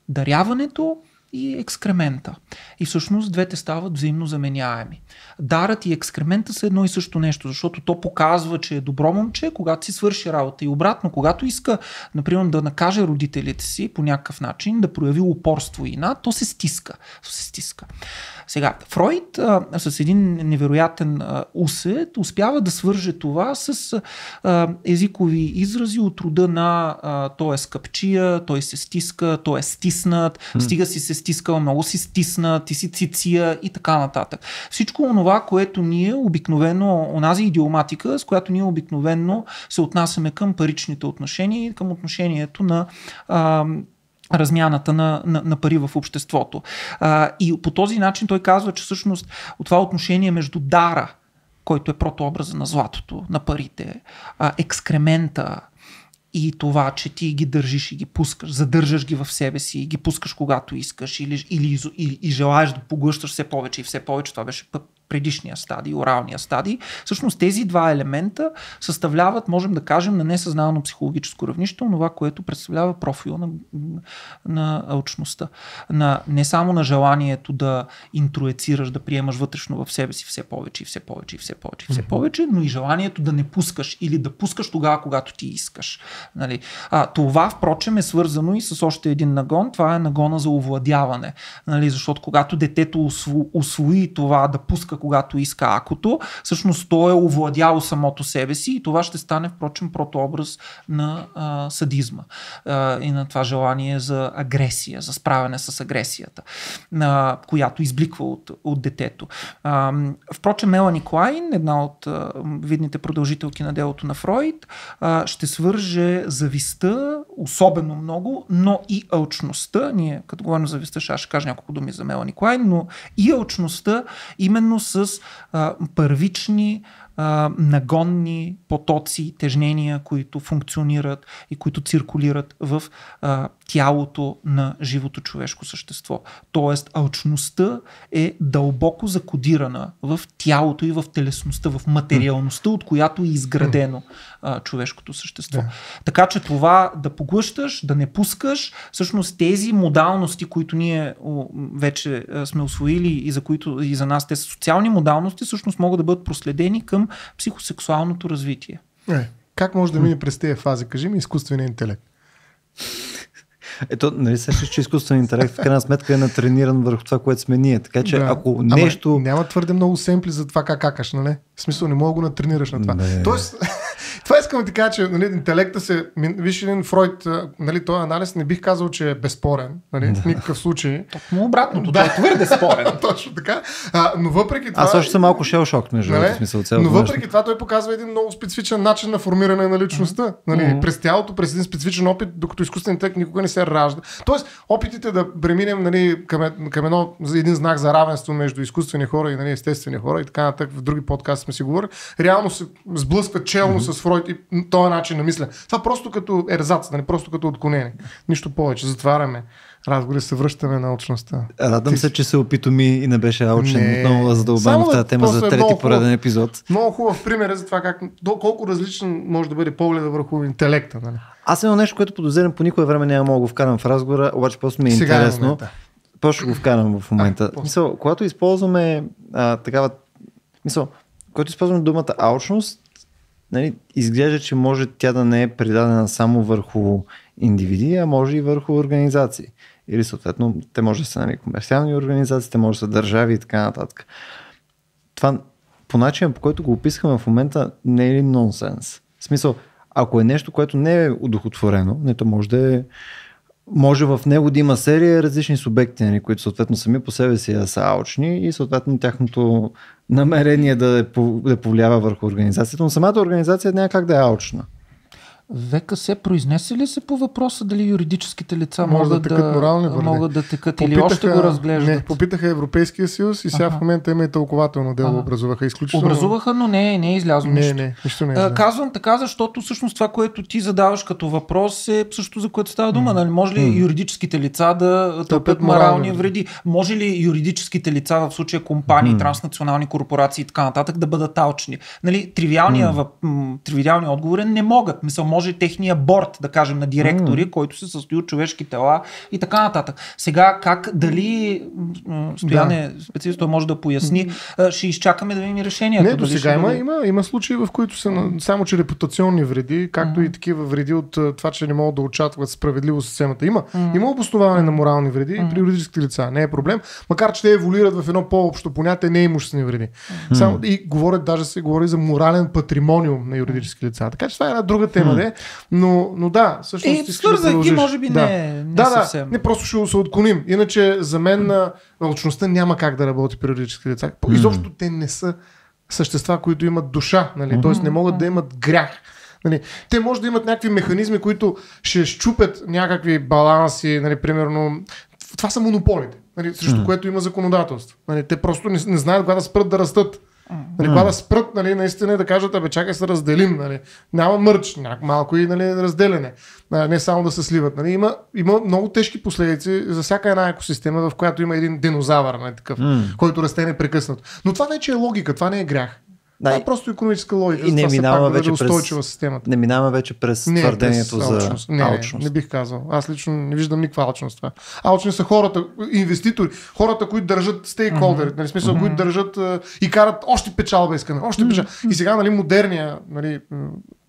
даряването и екскремента. И всъщност двете стават взаимно заменяеми. Дарът и екскремента са едно и също нещо, защото то показва, че е добро момче, когато си свърши работа. И обратно, когато иска, например, да накаже родителите си по някакъв начин, да прояви упорство и на, то се стиска. То се стиска. Сега, Фройд а, с един невероятен а, усет успява да свърже това с а, езикови изрази от рода на а, той е скъпчия, той се стиска, той е стиснат, mm. стига си се стискал, много си стиснат, ти си циция и така нататък. Всичко това, което ние обикновено, онази идиоматика, с която ние обикновено се отнасяме към паричните отношения и към отношението на а, размяната на, на, на пари в обществото. А, и по този начин той казва, че всъщност от това отношение между дара, който е протообраза на златото, на парите, а, екскремента, и това, че ти ги държиш и ги пускаш, задържаш ги в себе си и ги пускаш когато искаш или, или, или и желаеш да поглъщаш все повече и все повече, това беше предишния стадий, оралния стадий. Всъщност тези два елемента съставляват, можем да кажем, на несъзнавано психологическо равнище, това, което представлява профила на, на алчността. На, не само на желанието да интроецираш, да приемаш вътрешно в себе си все повече и все повече и все повече и все повече, но и желанието да не пускаш или да пускаш тогава, когато ти искаш. Нали? А, това, впрочем, е свързано и с още един нагон. Това е нагона за овладяване. Нали? Защото когато детето освои това да пуска когато иска акото, всъщност той е овладял самото себе си и това ще стане, впрочем, протообраз на а, садизма а, и на това желание за агресия, за справяне с агресията, а, която избликва от, от детето. А, впрочем, Мелани Клайн, една от а, видните продължителки на делото на Фройд, а, ще свърже зависта особено много, но и алчността. Ние, като говорим за зависта, ще кажа няколко думи за Мелани Клайн, но и алчността именно с а, първични а, нагонни потоци, тежнения, които функционират и които циркулират в а, тялото на живото човешко същество. Тоест, алчността е дълбоко закодирана в тялото и в телесността, в материалността, от която е изградено а, човешкото същество. Да. Така че това да поглъщаш, да не пускаш, всъщност тези модалности, които ние вече сме освоили и за които и за нас те са социални модалности, всъщност могат да бъдат проследени към психосексуалното развитие. Е, как може да мине през тези фази? Кажи ми изкуственият интелект. Ето, нали се че изкуствен интелект в крайна сметка е натрениран върху това, което сме ние. Така че да. ако нещо... Ама няма твърде много семпли за това как какаш, нали? В смисъл не мога да го натренираш на това. Не. Тоест, Това искам да ти кажа, че нали, интелекта се... Виж един Фройд, нали, този анализ не бих казал, че е безспорен. Нали, да. В никакъв случай. Точно обратното, да. той е твърде спорен. Точно така. А, но въпреки това... Аз също съм малко шел шок, между нали? смисъл Но въпреки нещо. това той показва един много специфичен начин на формиране на личността. Mm-hmm. Нали, mm-hmm. През тялото, през един специфичен опит, докато изкуственият интелект никога не се ражда. Тоест, опитите да преминем нали, към, към едно, един знак за равенство между изкуствени хора и нали, естествени хора и така нататък, в други подкасти сме си говорили, реално се сблъскват челно mm-hmm. с Фройд и този начин на мислене. Това просто като ерзац, нали, просто като отклонение. Нищо повече. Затваряме разговори, се връщаме на очността. Радвам Ти... се, че се опитоми и не беше аучен отново за да обавим в тази тема за трети пореден епизод. Много хубав пример е за това как, колко различен може да бъде погледа върху интелекта. Нали? Аз имам нещо, което подозирам по никое време няма мога да го вкарам в разговора, обаче просто ми е Сега е интересно. Е ще го вкарам в момента. А, мисъл, когато използваме а, такава... Мисъл, когато използваме думата аучност, нали, изглежда, че може тя да не е придадена само върху индивиди, а може и върху организации. Или съответно, те може да са нали, комерциални организации, те може да са държави и така нататък. Това по начин, по който го описахме в момента, не е ли нонсенс? В смисъл, ако е нещо, което не е удохотворено, не то може да е може в него да има серия различни субекти, нали, които съответно сами по себе си са аучни и съответно тяхното намерение да, е, да повлиява върху организацията, но самата организация няма как да е аучна. ВКС произнесе ли се по въпроса дали юридическите лица Може могат да, текат морални да, могат да текат попитаха, или още го разглеждат? Не, попитаха Европейския съюз и сега ага. в момента има и тълкователно дело ага. образуваха. Изключително... Образуваха, но не, не е излязло не, нищо. Не, нищо не е Казвам така, защото всъщност това, което ти задаваш като въпрос е също за което става дума. Mm. Нали? Може ли mm. юридическите лица да тълпят морални вреди? Може ли юридическите лица, в случая компании, mm. транснационални корпорации и така нататък, да бъдат алчни? Нали, тривиалният, mm. тривиалният отговор е не могат. Мисъл, може техния борт, да кажем, на директори, mm. който се състои от човешки тела и така нататък. Сега как, дали Стояне, да. специалистът може да поясни, ще изчакаме да видим решението. Не, до сега има, бъде... има, има случаи, в които са mm. само, че репутационни вреди, както mm. и такива вреди от това, че не могат да участват справедливо системата. Има, mm. има обосноваване на морални вреди mm. при юридическите лица. Не е проблем, макар че те еволюират в едно по-общо понятие не имуществени вреди. Само, и говорят, даже се говори за морален патримониум на юридически лица. Така че това е една друга тема, mm. Но, но да, всъщност. И свързайки, да може би да. не, не да, съвсем. Да, не просто ще се отклоним. Иначе за мен научността няма как да работи при юридически лица. Изобщо те не са същества, които имат душа, нали? т.е. не могат да имат грях. Нали, те може да имат някакви механизми, които ще щупят някакви баланси, нали, примерно. Това са монополите, нали, срещу mm. което има законодателство. Нали, те просто не, не знаят кога да спрат да растат. Нали, mm. да спрат, нали, наистина да кажат, абе, чакай се разделим, нали. Няма мърч, малко и нали, разделяне. Не само да се сливат. Нали. Има, има много тежки последици за всяка една екосистема, в която има един динозавър, нали, такъв, mm. който расте непрекъснато. Но това вече е логика, това не е грях. Да, това е просто економическа логика. И не минава вече да през, системата. Не минава вече през не, твърдението през за алчност. Не, алчност. Не, не бих казал. Аз лично не виждам никаква алчност това. Алчни са хората, инвеститори, хората, които държат стейкхолдери, mm-hmm. нали, смисъл, mm-hmm. които държат и карат още печалба искане, още печалба. Mm-hmm. И сега, нали, модерния, нали,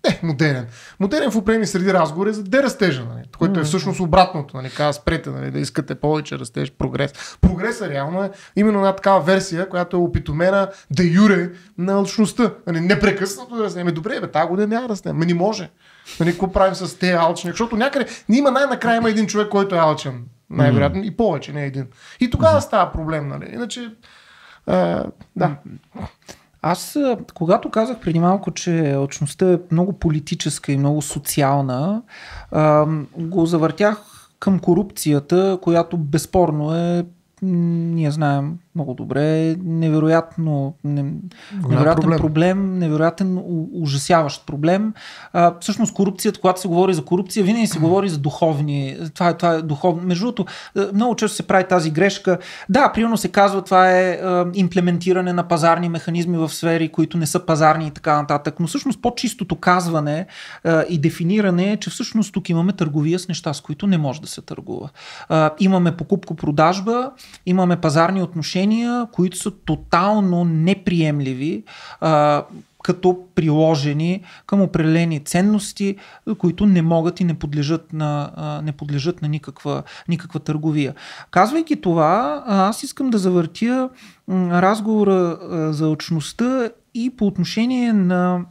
не, модерен. Модерен в определени среди разговори е за дерастежа, нали, което е всъщност обратното. Нали, казва, спрете, нали, да искате повече растеж, прогрес. Прогресът реално е именно една такава версия, която е опитомена да юре на алчността. Нали, непрекъснато да растем. Ами добре, бе, тази година няма да растем. Ами не може. Нали, какво правим с тези алчни? Защото някъде има най-накрая има един човек, който е алчен. Най-вероятно. И повече, не един. И тогава става проблем. Нали. Иначе, а, да. Аз, когато казах преди малко, че очността е много политическа и много социална, го завъртях към корупцията, която безспорно е, ние знаем, много добре. Невероятно, не, невероятен проблем. проблем, невероятен ужасяващ проблем. А, всъщност корупцията, когато се говори за корупция, винаги се говори за духовни. Това е, това е духовно. Между другото, много често се прави тази грешка. Да, примерно се казва, това е а, имплементиране на пазарни механизми в сфери, които не са пазарни и така нататък. Но всъщност по-чистото казване а, и дефиниране е, че всъщност тук имаме търговия с неща, с които не може да се търгува. А, имаме покупко-продажба, имаме пазарни отношения които са тотално неприемливи а, като приложени към определени ценности, които не могат и не подлежат на, не подлежат на никаква, никаква търговия. Казвайки това, аз искам да завъртя разговора за очността и по отношение на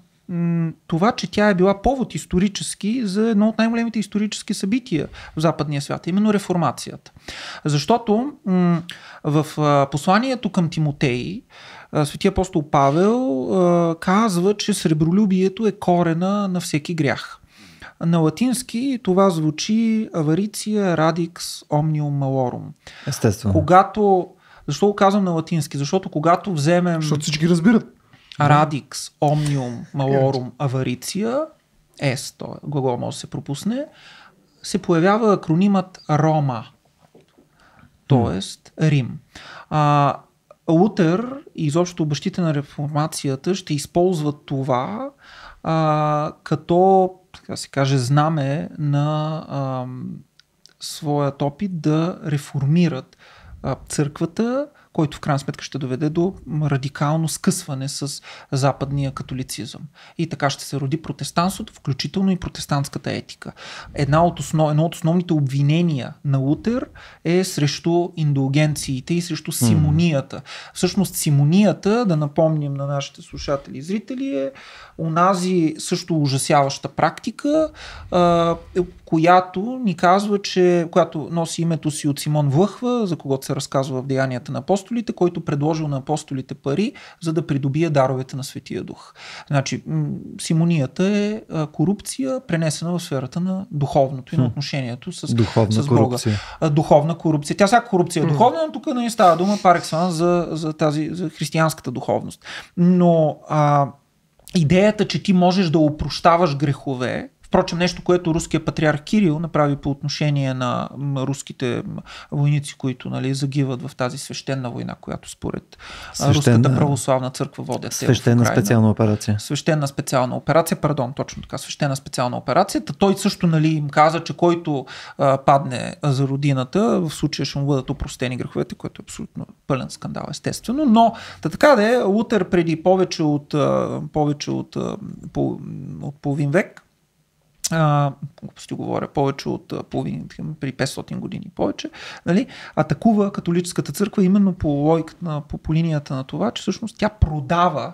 това, че тя е била повод исторически за едно от най-големите исторически събития в западния свят, именно реформацията. Защото в посланието към Тимотей, Светия апостол Павел казва, че сребролюбието е корена на всеки грях. На латински това звучи авариция радикс омниум малорум. Естествено. Когато защо го казвам на латински? Защото когато вземем... Защото всички разбират. Radix, Omnium, Malorum, Авариция, S, то глагол може да се пропусне, се появява акронимът Рома, т.е. Рим. А, Лутер и изобщо бащите на реформацията ще използват това а, като, така се каже, знаме на а, своят опит да реформират а, църквата който в крайна сметка ще доведе до радикално скъсване с западния католицизъм. И така ще се роди протестанството, включително и протестантската етика. Една от основ, едно от основните обвинения на Лутер е срещу индулгенциите и срещу симонията. Всъщност симонията, да напомним на нашите слушатели и зрители, е онази също ужасяваща практика, която ни казва, че която носи името си от Симон Влъхва, за когото се разказва в Деянията на апостолите, който предложил на апостолите пари, за да придобие даровете на Светия Дух. Значи, симонията е корупция, пренесена в сферата на духовното и на отношението с, Духовна с Бога. корупция. Духовна корупция. Тя всяка корупция е духовна, но тук не става дума пар за, за тази за християнската духовност. Но а, идеята, че ти можеш да опрощаваш грехове, Впрочем, нещо, което руския патриарх Кирил направи по отношение на руските войници, които нали, загиват в тази свещена война, която според свещена, Руската православна църква водят. Свещена специална операция. Свещена специална операция, пардон, точно така, свещена специална операция. Та той също нали, им каза, че който а, падне за родината, в случая ще му бъдат опростени греховете, което е абсолютно пълен скандал, естествено. Но та така да е, Лутер преди повече от, повече от, по, от половин век глупости говоря, повече от половин, при 500 години повече, нали, атакува католическата църква именно по логиката, по, по линията на това, че всъщност тя продава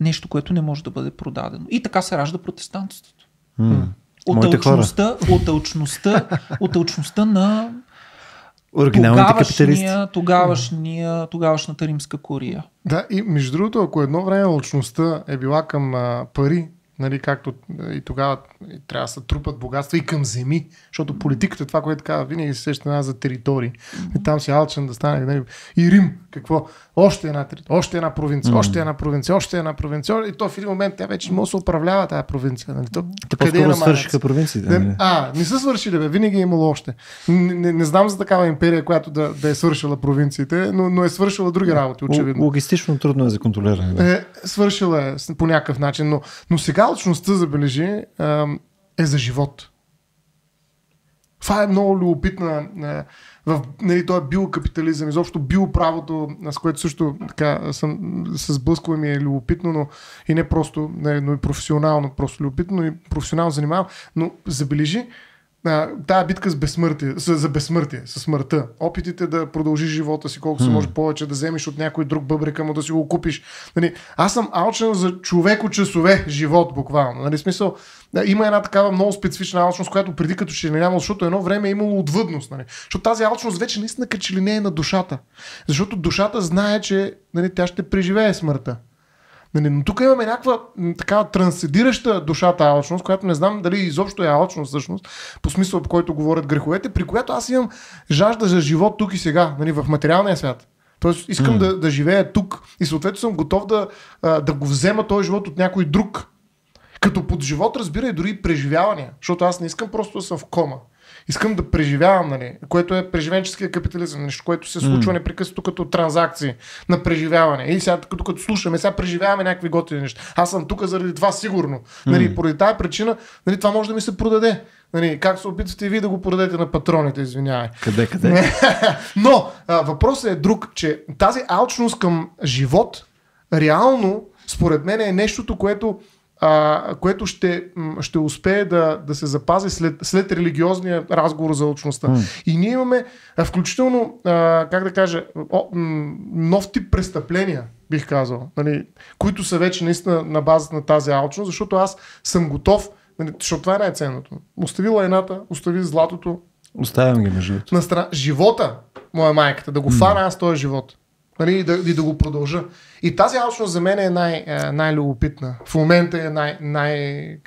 нещо, което не може да бъде продадено. И така се ражда протестантството. Mm. От алчността на Оригиналните капиталисти. Тогавашния, тогавашната римска курия. Да, и между другото, ако едно време алчността е била към а, пари, нали, както и тогава трябва да се трупат богатства и към земи, защото политиката, това, което казва, винаги се сеща за територии. И там си алчен да стане. Нали, и Рим, какво? Още една още една провинция, mm. още една провинция, още една провинция. И то в един момент тя вече може да се управлява тази провинция. Нали? То, Те къде е свършиха провинциите. Не, нали? а, не са свършили, бе. Винаги е имало още. Не, не, не знам за такава империя, която да, да е свършила провинциите, но, но е свършила други работи, очевидно. Логистично трудно е за контролиране. Да. Е, свършила е по някакъв начин, но, но сега алчността, забележи, е за живот. Това е много любопитна. В, нали, това е биокапитализъм, изобщо биоправото, с което също така съм се сблъсквал ми е любопитно, но и не просто, не, но и професионално, просто любопитно, но и професионално занимавам. Но забележи, тая битка с безсмъртие, с, за безсмъртие, с смъртта. Опитите да продължи живота си колко се може повече, да вземеш от някой друг бъбрика му да си го купиш. Нали, аз съм алчен за човеко часове живот, буквално. Нали, смисъл, има една такава много специфична алчност, която преди като ще не няма, защото едно време е имало отвъдност. Нали. Защото тази алчност вече наистина като че ли не е на душата. Защото душата знае, че нали, тя ще преживее смъртта. Нали, но тук имаме някаква така трансцедираща душата алчност, която не знам дали изобщо е алчност всъщност, по смисъл по който говорят греховете, при която аз имам жажда за живот тук и сега, нали, в материалния свят. Тоест искам mm. да, да живея тук и съответно съм готов да, да го взема този живот от някой друг. Като под живот разбира и дори преживявания, защото аз не искам просто да съм в кома искам да преживявам, нали, което е преживенческия капитализъм, нещо, което се случва mm. непрекъснато като транзакции на преживяване. И сега, като, като слушаме, сега преживяваме някакви готини неща. Аз съм тук заради това сигурно. Нали, поради тази причина, нали, това може да ми се продаде. Нали, как се опитвате и вие да го продадете на патроните, извинявай. Къде, къде? Но а, въпросът е друг, че тази алчност към живот реално, според мен е нещото, което а, което ще, ще успее да, да се запази след, след религиозния разговор за очността. Mm. И ние имаме включително, а, как да кажа, о, нов тип престъпления, бих казал, нали, които са вече наистина на базата на тази алчност, защото аз съм готов, нали, защото това е най-ценното. Остави лайната, остави златото. Оставям ги между На стра... Живота, моя майката, да го фана аз този живот. Нали, и, да, и да го продължа. И тази алчност за мен е най- най-любопитна. В момента е най-, най-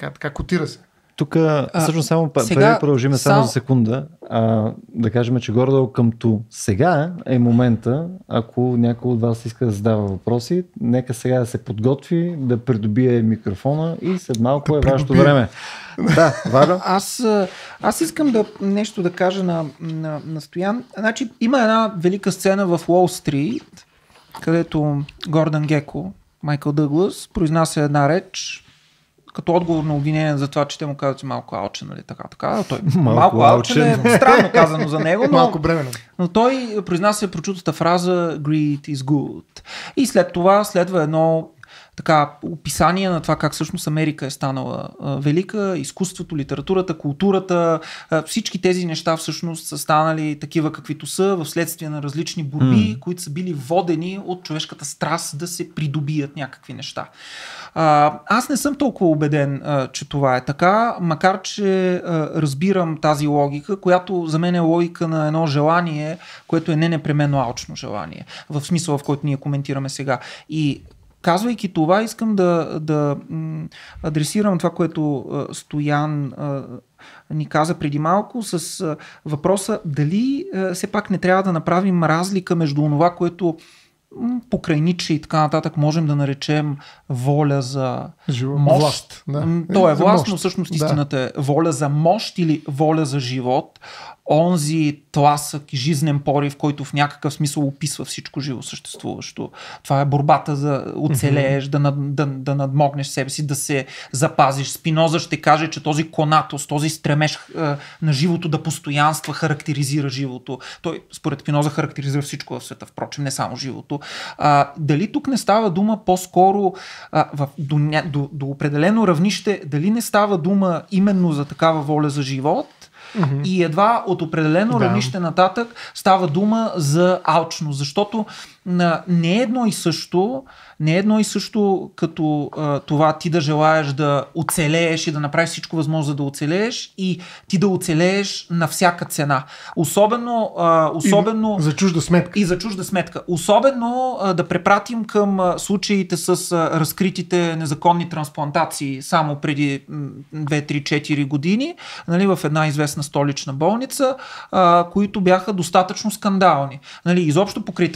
се. Тук, всъщност, само сега, преди да продължим само сам... за секунда, а, да кажем, че горе към ту. Сега е момента, ако някой от вас иска да задава въпроси, нека сега да се подготви, да придобие микрофона и след малко да е придобие. вашето време. да, Вада? Аз, аз искам да нещо да кажа на, на, на Стоян. Значи, има една велика сцена в Уолл Стрит, където Гордън Геко, Майкъл Дъглас, произнася една реч, като отговор на обвинение за това, че те му казват, че малко алчен, нали така, така. Той, малко, малко алчен е странно казано за него, но, малко бременно. но той произнася прочутата фраза Greed is good. И след това следва едно така описание на това как всъщност Америка е станала а, велика, изкуството, литературата, културата, а, всички тези неща всъщност са станали такива каквито са в следствие на различни борби, mm. които са били водени от човешката страст да се придобият някакви неща. А, аз не съм толкова убеден, а, че това е така, макар че а, разбирам тази логика, която за мен е логика на едно желание, което е не непременно алчно желание, в смисъл в който ние коментираме сега. И Казвайки това, искам да, да адресирам това, което Стоян ни каза преди малко с въпроса дали все пак не трябва да направим разлика между това, което покрай Ницше и така нататък можем да наречем воля за Живо, мощ. Власт, да. То е власт, но всъщност истината да. е воля за мощ или воля за живот онзи тласък и жизнен порив, който в някакъв смисъл описва всичко живо съществуващо. Това е борбата за оцелееш, mm-hmm. да, над, да, да надмогнеш себе си, да се запазиш. Спиноза ще каже, че този конатос, този стремеж е, на живото да постоянства характеризира живото. Той, според Спиноза, характеризира всичко в света, впрочем, не само живото. А, дали тук не става дума по-скоро а, в, до, до, до определено равнище, дали не става дума именно за такава воля за живот, Mm-hmm. И едва от определено да. равнище нататък става дума за алчност, защото не е едно и също не е едно и също като а, това ти да желаеш да оцелееш и да направиш всичко възможно за да оцелееш и ти да оцелееш на всяка цена. Особено... А, особено и за чужда сметка. И за чужда сметка. Особено а, да препратим към а, случаите с а, разкритите незаконни трансплантации само преди 2-3-4 години нали, в една известна столична болница, а, които бяха достатъчно скандални. Нали, изобщо покрай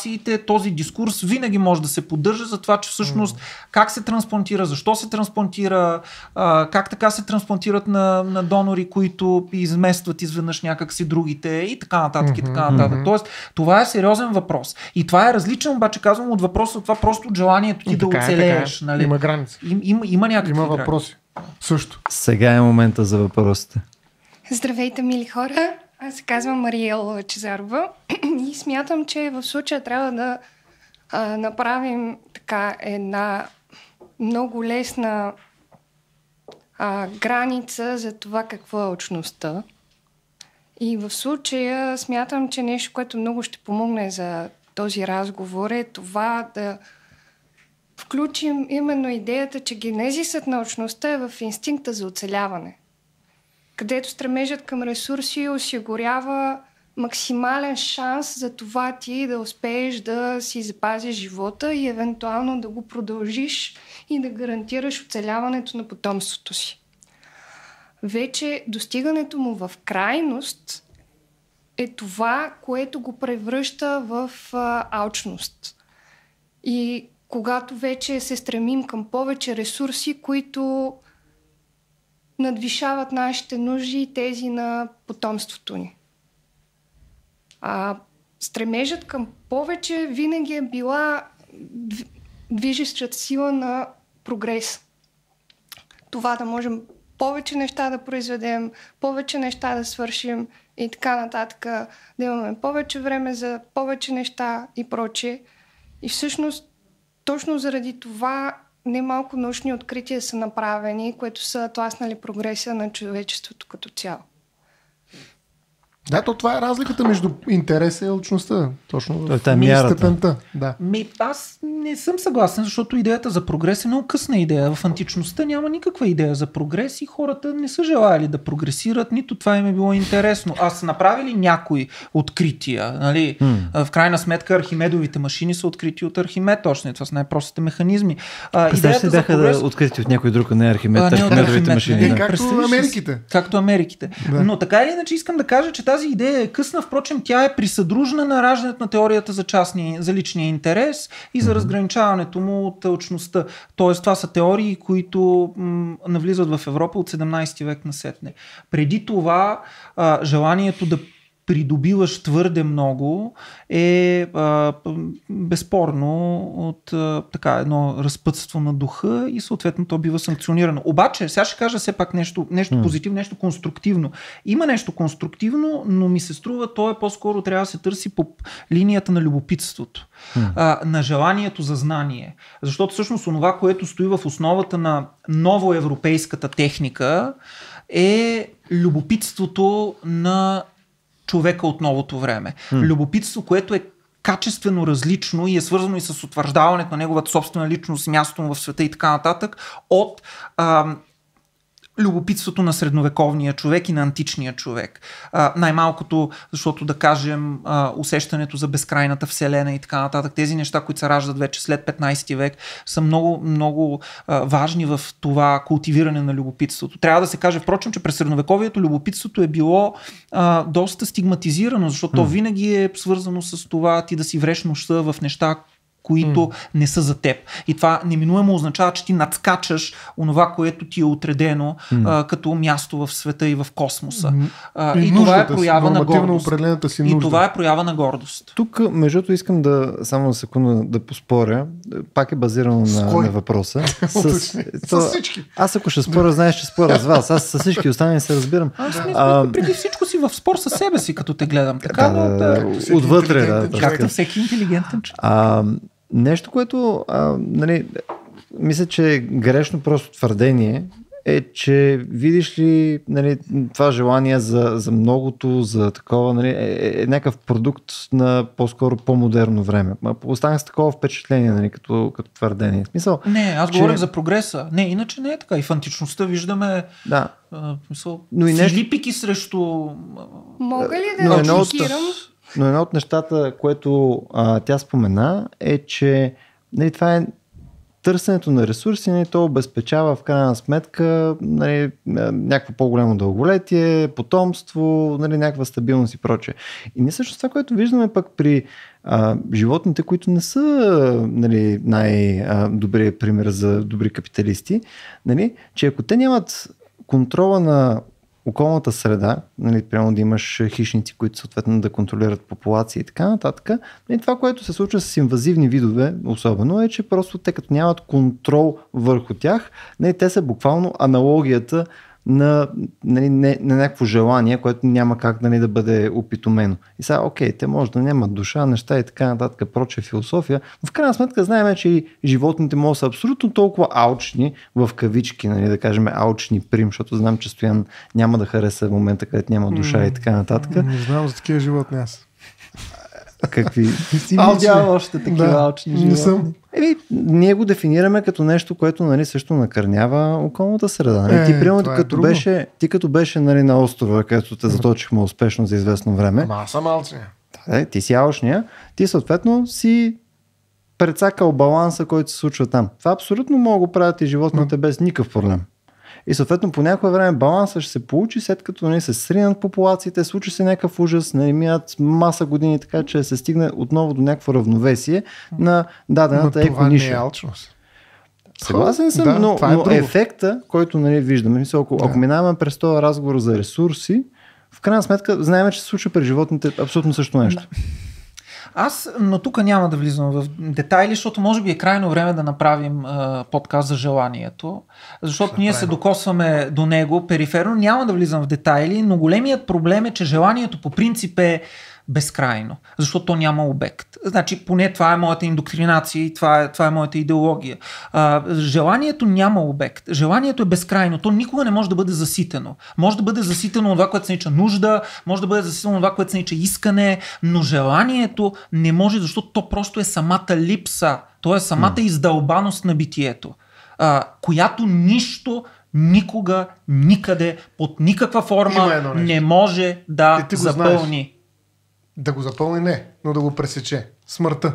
трансплантациите този дискурс винаги може да се поддържа за това, че всъщност как се трансплантира, защо се трансплантира, а, как така се трансплантират на, на донори, които изместват изведнъж някакси другите и така нататък и така нататък. Mm-hmm. Тоест, това е сериозен въпрос. И това е различен, обаче казвам, от въпроса от това просто от желанието ти и да така оцелееш. Е, така е. Нали? Има граници. Им, има, има някакви Има въпроси. Също. Сега е момента за въпросите. Здравейте, мили хора! Аз се казвам Мариел Чезарова и смятам, че в случая трябва да а, направим така една много лесна а, граница за това какво е очността. И в случая смятам, че нещо, което много ще помогне за този разговор е това да включим именно идеята, че генезисът на очността е в инстинкта за оцеляване, където стремежът към ресурси осигурява максимален шанс за това ти да успееш да си запазиш живота и евентуално да го продължиш и да гарантираш оцеляването на потомството си. Вече достигането му в крайност е това, което го превръща в а, алчност. И когато вече се стремим към повече ресурси, които надвишават нашите нужди и тези на потомството ни. А, стремежът към повече винаги е била движещата сила на прогрес. Това да можем повече неща да произведем, повече неща да свършим и така нататък, да имаме повече време за повече неща и прочее. И всъщност, точно заради това немалко научни открития са направени, които са тласнали прогресия на човечеството като цяло. Да, то това е разликата между интереса и алчността. Точно в е мярата. степента. Да. Ми, аз не съм съгласен, защото идеята за прогрес е много късна идея. В античността няма никаква идея за прогрес и хората не са желали да прогресират, нито това им е било интересно. А са направили някои открития. Нали? В крайна сметка Архимедовите машини са открити от Архимед, точно това са най-простите механизми. А, идеята за бяха прогрес... да открити от някой друг, а не Архимед, А, не Архимедовите Архимед, машини. не. да. Както Представиш? Америките. Както Америките. Да. Но така или иначе искам да кажа, че тази идея е късна. Впрочем, тя е присъдружна на раждането на теорията за, частния, за личния интерес и за разграничаването му от алчността. Тоест, това са теории, които м- навлизат в Европа от 17 век насетне. Преди това, а, желанието да придобиваш твърде много е а, безспорно от а, така едно разпътство на духа и съответно то бива санкционирано. Обаче, сега ще кажа все пак нещо, нещо М. позитивно, нещо конструктивно. Има нещо конструктивно, но ми се струва, то е по-скоро трябва да се търси по линията на любопитството, а, на желанието за знание. Защото всъщност онова, което стои в основата на новоевропейската техника е любопитството на човека от новото време. Любопитство, което е качествено различно и е свързано и с утвърждаването на неговата собствена личност, мястото му в света и така нататък, от ам, любопитството на средновековния човек и на античния човек. А, най-малкото, защото да кажем а, усещането за безкрайната вселена и така нататък, тези неща, които се раждат вече след 15 век, са много, много а, важни в това култивиране на любопитството. Трябва да се каже, впрочем, че през средновековието любопитството е било а, доста стигматизирано, защото то винаги е свързано с това ти да си вреш нощта в неща, които mm. не са за теб. И това неминуемо означава, че ти надскачаш онова, което ти е отредено mm. а, като място в света и в космоса. А, И и, това е нуждата си, проява на гордост. си И нужда. това е проява на гордост. Тук, между другото, искам да само на секунда да поспоря. Пак е базирано С на, на въпроса. Уточни. то- С всички. Аз ако ще споря, знаеш, ще споря с вас. Аз с всички останали се разбирам. Аз не А, преди всичко си в спор със себе си, като те гледам. Така, да, да, да, отвътре, да. както всеки интелигентен човек. Нещо, което а, нали, мисля, че е грешно просто твърдение е, че видиш ли нали, това желание за, за многото, за такова, нали, е, е, е някакъв продукт на по-скоро по-модерно време. Останах с такова впечатление, нали, като, като твърдение. Смисъл, Не, аз че- говорих за прогреса. Не, иначе не е така. И в античността виждаме да, а, смисъл, Но и нещо- филипики срещу... Мога ли Но да едно от-? Но едно от нещата, което а, тя спомена, е, че нали, това е търсенето на ресурси, нали, то обезпечава в крайна сметка нали, някакво по-голямо дълголетие, потомство, нали, някаква стабилност и прочее. И не също това, което виждаме пък при а, животните, които не са нали, най-добрият пример за добри капиталисти, нали, че ако те нямат контрола на околната среда, нали, прямо да имаш хищници, които съответно да контролират популации и така нататък. Нали, това, което се случва с инвазивни видове, особено е, че просто те като нямат контрол върху тях, нали, те са буквално аналогията на, нали, не, на някакво желание, което няма как нали, да бъде опитомено. И сега, окей, те може да нямат душа, неща и така нататък, проче философия, но в крайна сметка знаем, че и животните могат да са абсолютно толкова алчни, в кавички, нали, да кажем алчни прим, защото знам, че Стоян няма да хареса в момента, където няма душа и така нататък. Не знам за такива животни аз. Какви? Си Алчни. видял още такива Да, алчни не животни. съм. Еми, ние го дефинираме като нещо, което нали, също накърнява околната среда. Нали? Е, ти, примерно, е като друго. беше, ти като беше нали, на острова, където те заточихме успешно за известно време, Ама аз съм алчния. е, ти си алчния, ти съответно си прецакал баланса, който се случва там. Това абсолютно могат да го правят и животните без никакъв проблем. И съответно по някое време баланса ще се получи, след като нали, се сринат популациите, случи се някакъв ужас, нали, минат маса години, така че се стигне отново до някакво равновесие на дадената това не е екониша. алчност. Съгласен съм, Да, но, това е но друго. ефекта, който нали, виждаме, мисля, ако, Да. ако минаваме през този разговор за ресурси, в крайна сметка знаем, че се случва при животните абсолютно също нещо. Аз, но тук няма да влизам в детайли, защото може би е крайно време да направим а, подкаст за желанието, защото ние се докосваме до него периферно. Няма да влизам в детайли, но големият проблем е, че желанието по принцип е безкрайно, защото то няма обект. Значи, поне това е моята индоктринация и това е, това е моята идеология. А, желанието няма обект. Желанието е безкрайно. То никога не може да бъде заситено. Може да бъде заситено това, което се нарича нужда, може да бъде заситено това, което се нарича искане, но желанието не може, защото то просто е самата липса. То е самата издълбаност на битието, а, която нищо никога, никъде, под никаква форма не може да запълни. Да го запълни не, но да го пресече. Смъртта.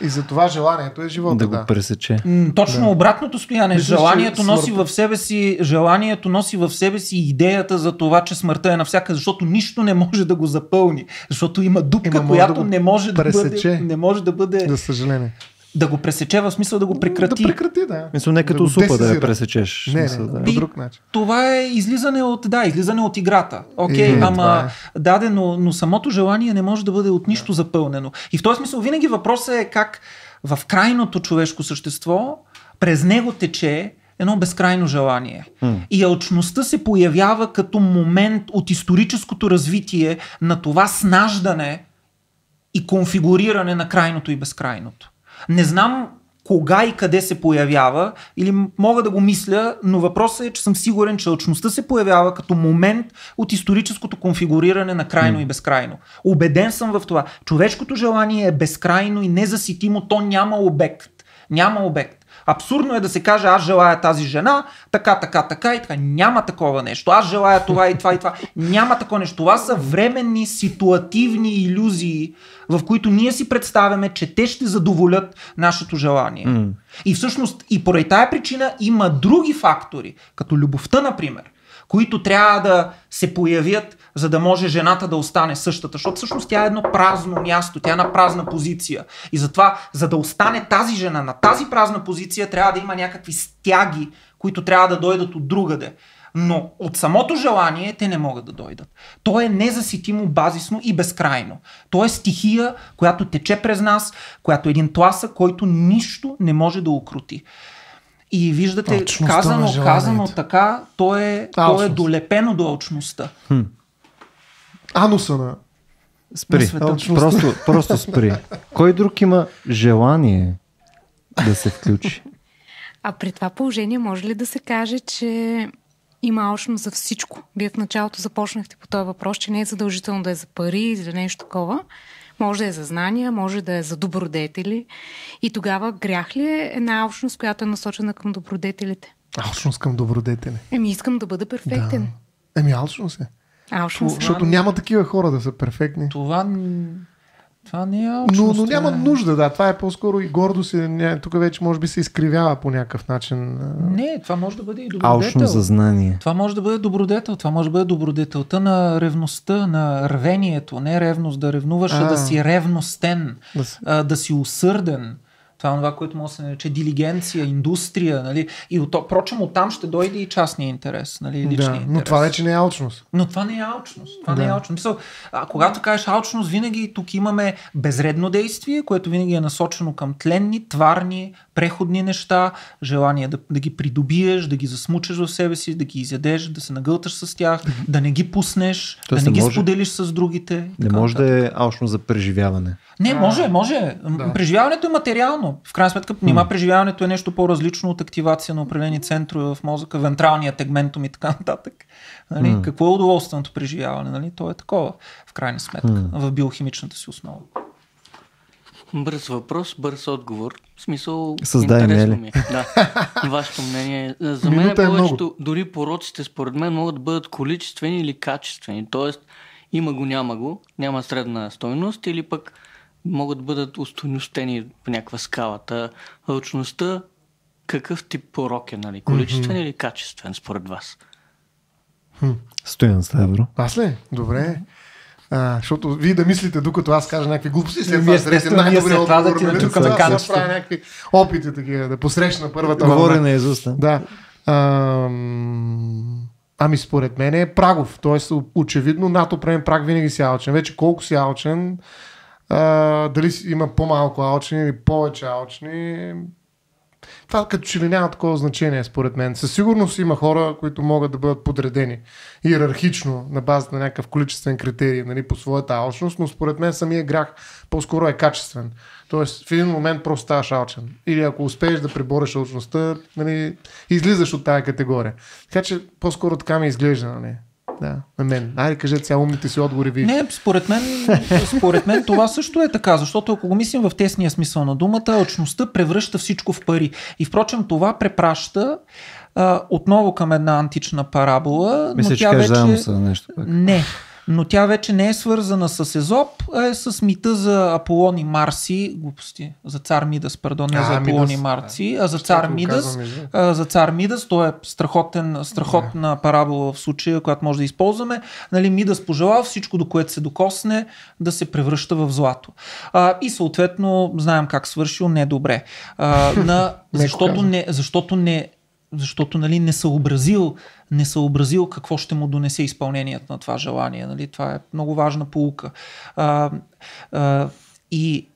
И за това желанието е живота. Да, да. го пресече. Точно да. обратното стояние. Мисля, желанието носи в себе си, желанието носи в себе си идеята за това, че смъртта е навсякъде, защото нищо не може да го запълни. Защото има дупка, има която да не може да бъде. Не може да бъде. За съжаление. Да го пресече в смисъл да го прекрати. Да прекрати, да. Мисля, не като да супа да я пресечеш. Не, мисъл, не, да. по друг начин. Това е излизане от, да, излизане от играта. Окей, okay, ама е. даде, но, но самото желание не може да бъде от нищо да. запълнено. И в този смисъл винаги въпросът е как в крайното човешко същество през него тече едно безкрайно желание. Mm. И алчността се появява като момент от историческото развитие на това снаждане и конфигуриране на крайното и безкрайното. Не знам кога и къде се появява, или мога да го мисля, но въпросът е, че съм сигурен, че лъчността се появява като момент от историческото конфигуриране на крайно mm. и безкрайно. Обеден съм в това. Човешкото желание е безкрайно и незаситимо, то няма обект. Няма обект. Абсурдно е да се каже, аз желая тази жена, така, така, така и така. Няма такова нещо. Аз желая това и това и това. Няма такова нещо. Това са временни, ситуативни иллюзии, в които ние си представяме, че те ще задоволят нашето желание. Mm. И всъщност и поради тая причина има други фактори, като любовта, например, които трябва да се появят, за да може жената да остане същата. Защото всъщност тя е едно празно място, тя е на празна позиция. И затова, за да остане тази жена на тази празна позиция, трябва да има някакви стяги, които трябва да дойдат от другаде. Но от самото желание те не могат да дойдат. То е незаситимо, базисно и безкрайно. То е стихия, която тече през нас, която е един тласък, който нищо не може да укрути. И виждате, Точността казано, казано така, то е, то е долепено до очността. Хм. Ануса на Спри. На просто, просто спри. Кой друг има желание да се включи? А при това положение може ли да се каже, че има алчно за всичко? Вие в началото започнахте по този въпрос, че не е задължително да е за пари или за нещо такова. Може да е за знания, може да е за добродетели. И тогава грях ли е една алчност, която е насочена към добродетелите? Алчност към добродетели. Еми, искам да бъда перфектен. Да. Еми, алчност е. Алчност. Защото няма такива хора да са перфектни. Това това не е но, но няма е... нужда, да. Това е по-скоро и гордо си. Тук вече може би се изкривява по някакъв начин. Не, това може да бъде и добродетел. Алчно за знание. Това може да бъде добродетел. Това може да бъде добродетелта на ревността, на рвението. Не ревност да ревнуваш, а, а да си ревностен, да си, а, да си усърден. Това е това, което може да се нарече дилигенция, индустрия. Нали? И от, прочим, оттам ще дойде и частния интерес. Нали? Личния да, интерес. Но това вече не е алчност. Но това не е алчност. Това да. не е алчност. Мисъл, а, когато кажеш алчност, винаги тук имаме безредно действие, което винаги е насочено към тленни, тварни, преходни неща, желание да, да ги придобиеш, да ги засмучеш в себе си, да ги изядеш, да се нагълташ с тях, да не ги пуснеш, Тоест да не, не може, ги споделиш с другите. Не може да е алчност за преживяване. Не, може, може. Да. Преживяването е материално. В крайна сметка, нима преживяването е нещо по-различно от активация на определени центрове в мозъка, вентралния тегментум и така нататък. Нали? Mm. Какво е удоволственото преживяване? Нали? То е такова, в крайна сметка, mm. в биохимичната си основа. Бърз въпрос, бърз отговор. В смисъл, Създай интересно ми. Е. Да. Вашето мнение. За мен е повечето, дори пороците според мен могат да бъдат количествени или качествени. Тоест, има го, няма го, няма средна стойност или пък могат да бъдат устойностени по някаква скалата. Лъчността какъв тип порок е, нали? Количествен mm-hmm. или качествен според вас? Хм. Стоян Ставро. Аз ли? Добре. А, защото вие да мислите, докато аз кажа някакви глупости, след това срещате най-добрия отговор. Да ти натукаме нали? Аз правя някакви опити такива, да посрещна първата Говори на Езуста. Да. А, ами според мен е прагов. Тоест, очевидно, над определен праг винаги си алчен. Вече колко си алчен, а, дали има по-малко алчни или повече алчни, това като че ли няма такова значение, според мен. Със сигурност има хора, които могат да бъдат подредени иерархично на базата на някакъв количествен критерий нали, по своята алчност, но според мен самия грях по-скоро е качествен. Тоест в един момент просто ставаш алчен. Или ако успееш да пребореш алчността, нали, излизаш от тази категория. Така че по-скоро така ми изглежда. Нали. Да, на мен. Айде, кажете сега умните си отговори ви. Не, според мен, според мен това също е така, защото ако го мислим в тесния смисъл на думата, очността превръща всичко в пари. И впрочем това препраща а, отново към една антична парабола. Мисля, но че тя вече... за нещо. Пък. Не, но тя вече не е свързана с Езоп, а е с мита за Аполон и Марси, глупости, за цар Мидас, пардон, не за Аполон и Марси, а за цар Мидас, а, за цар Мидас, то е страхотен, страхотна да. парабола в случая, която може да използваме. Нали, Мидас пожелава всичко, до което се докосне, да се превръща в злато. А, и съответно, знаем как свършил, не добре. А, на, защото, не, защото не, защото нали, не съобразил, не съобразил какво ще му донесе изпълнението на това желание. Нали? Това е много важна полука. А, а, и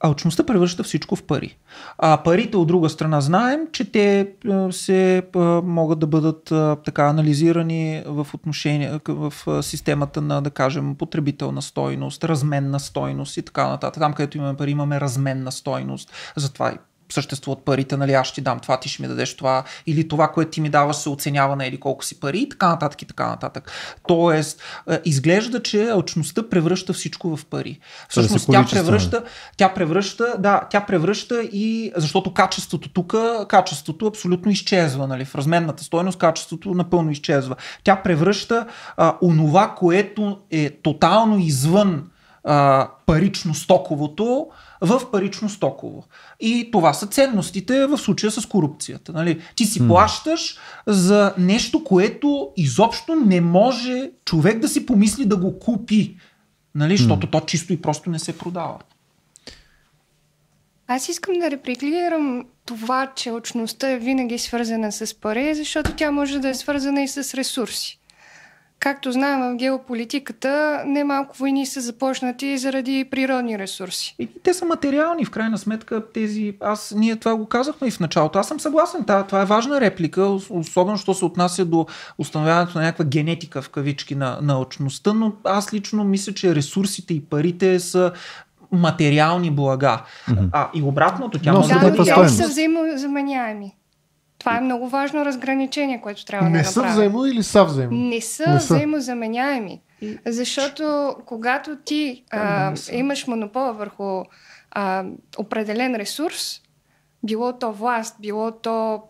алчността превръща всичко в пари. А парите от друга страна знаем, че те се могат да бъдат така анализирани в отношение в системата на, да кажем, потребителна стойност, разменна стойност и така нататък. Там, където имаме пари, имаме разменна стойност. Затова и съществуват парите, нали, аз ще ти дам това, ти ще ми дадеш това, или това, което ти ми даваш се оценява на или колко си пари и така нататък и така нататък. Тоест, изглежда, че алчността превръща всичко в пари. Всъщност тя превръща, тя превръща, да, тя превръща и, защото качеството тук, качеството абсолютно изчезва, нали, в разменната стойност качеството напълно изчезва. Тя превръща а, онова, което е тотално извън а, парично-стоковото в парично-стоково. И това са ценностите в случая с корупцията. Нали? Ти си плащаш за нещо, което изобщо не може човек да си помисли да го купи. Нали? Защото то чисто и просто не се продава. Аз искам да репликирам това, че очността е винаги свързана с пари, защото тя може да е свързана и с ресурси. Както знаем в геополитиката, немалко войни са започнати заради природни ресурси. И те са материални, в крайна сметка тези... Аз, ние това го казахме и в началото. Аз съм съгласен, това, това е важна реплика, особено що се отнася до установяването на някаква генетика в кавички на научността, но аз лично мисля, че ресурсите и парите са материални блага. Mm-hmm. А и обратното, тя може да, да, да са взаимозаменяеми. Това е много важно разграничение, което трябва не да направим. Не са взаимо или са взаимо? Не са, не са. взаимозаменяеми. Защото когато ти а, имаш монопола върху а, определен ресурс, било то власт, било то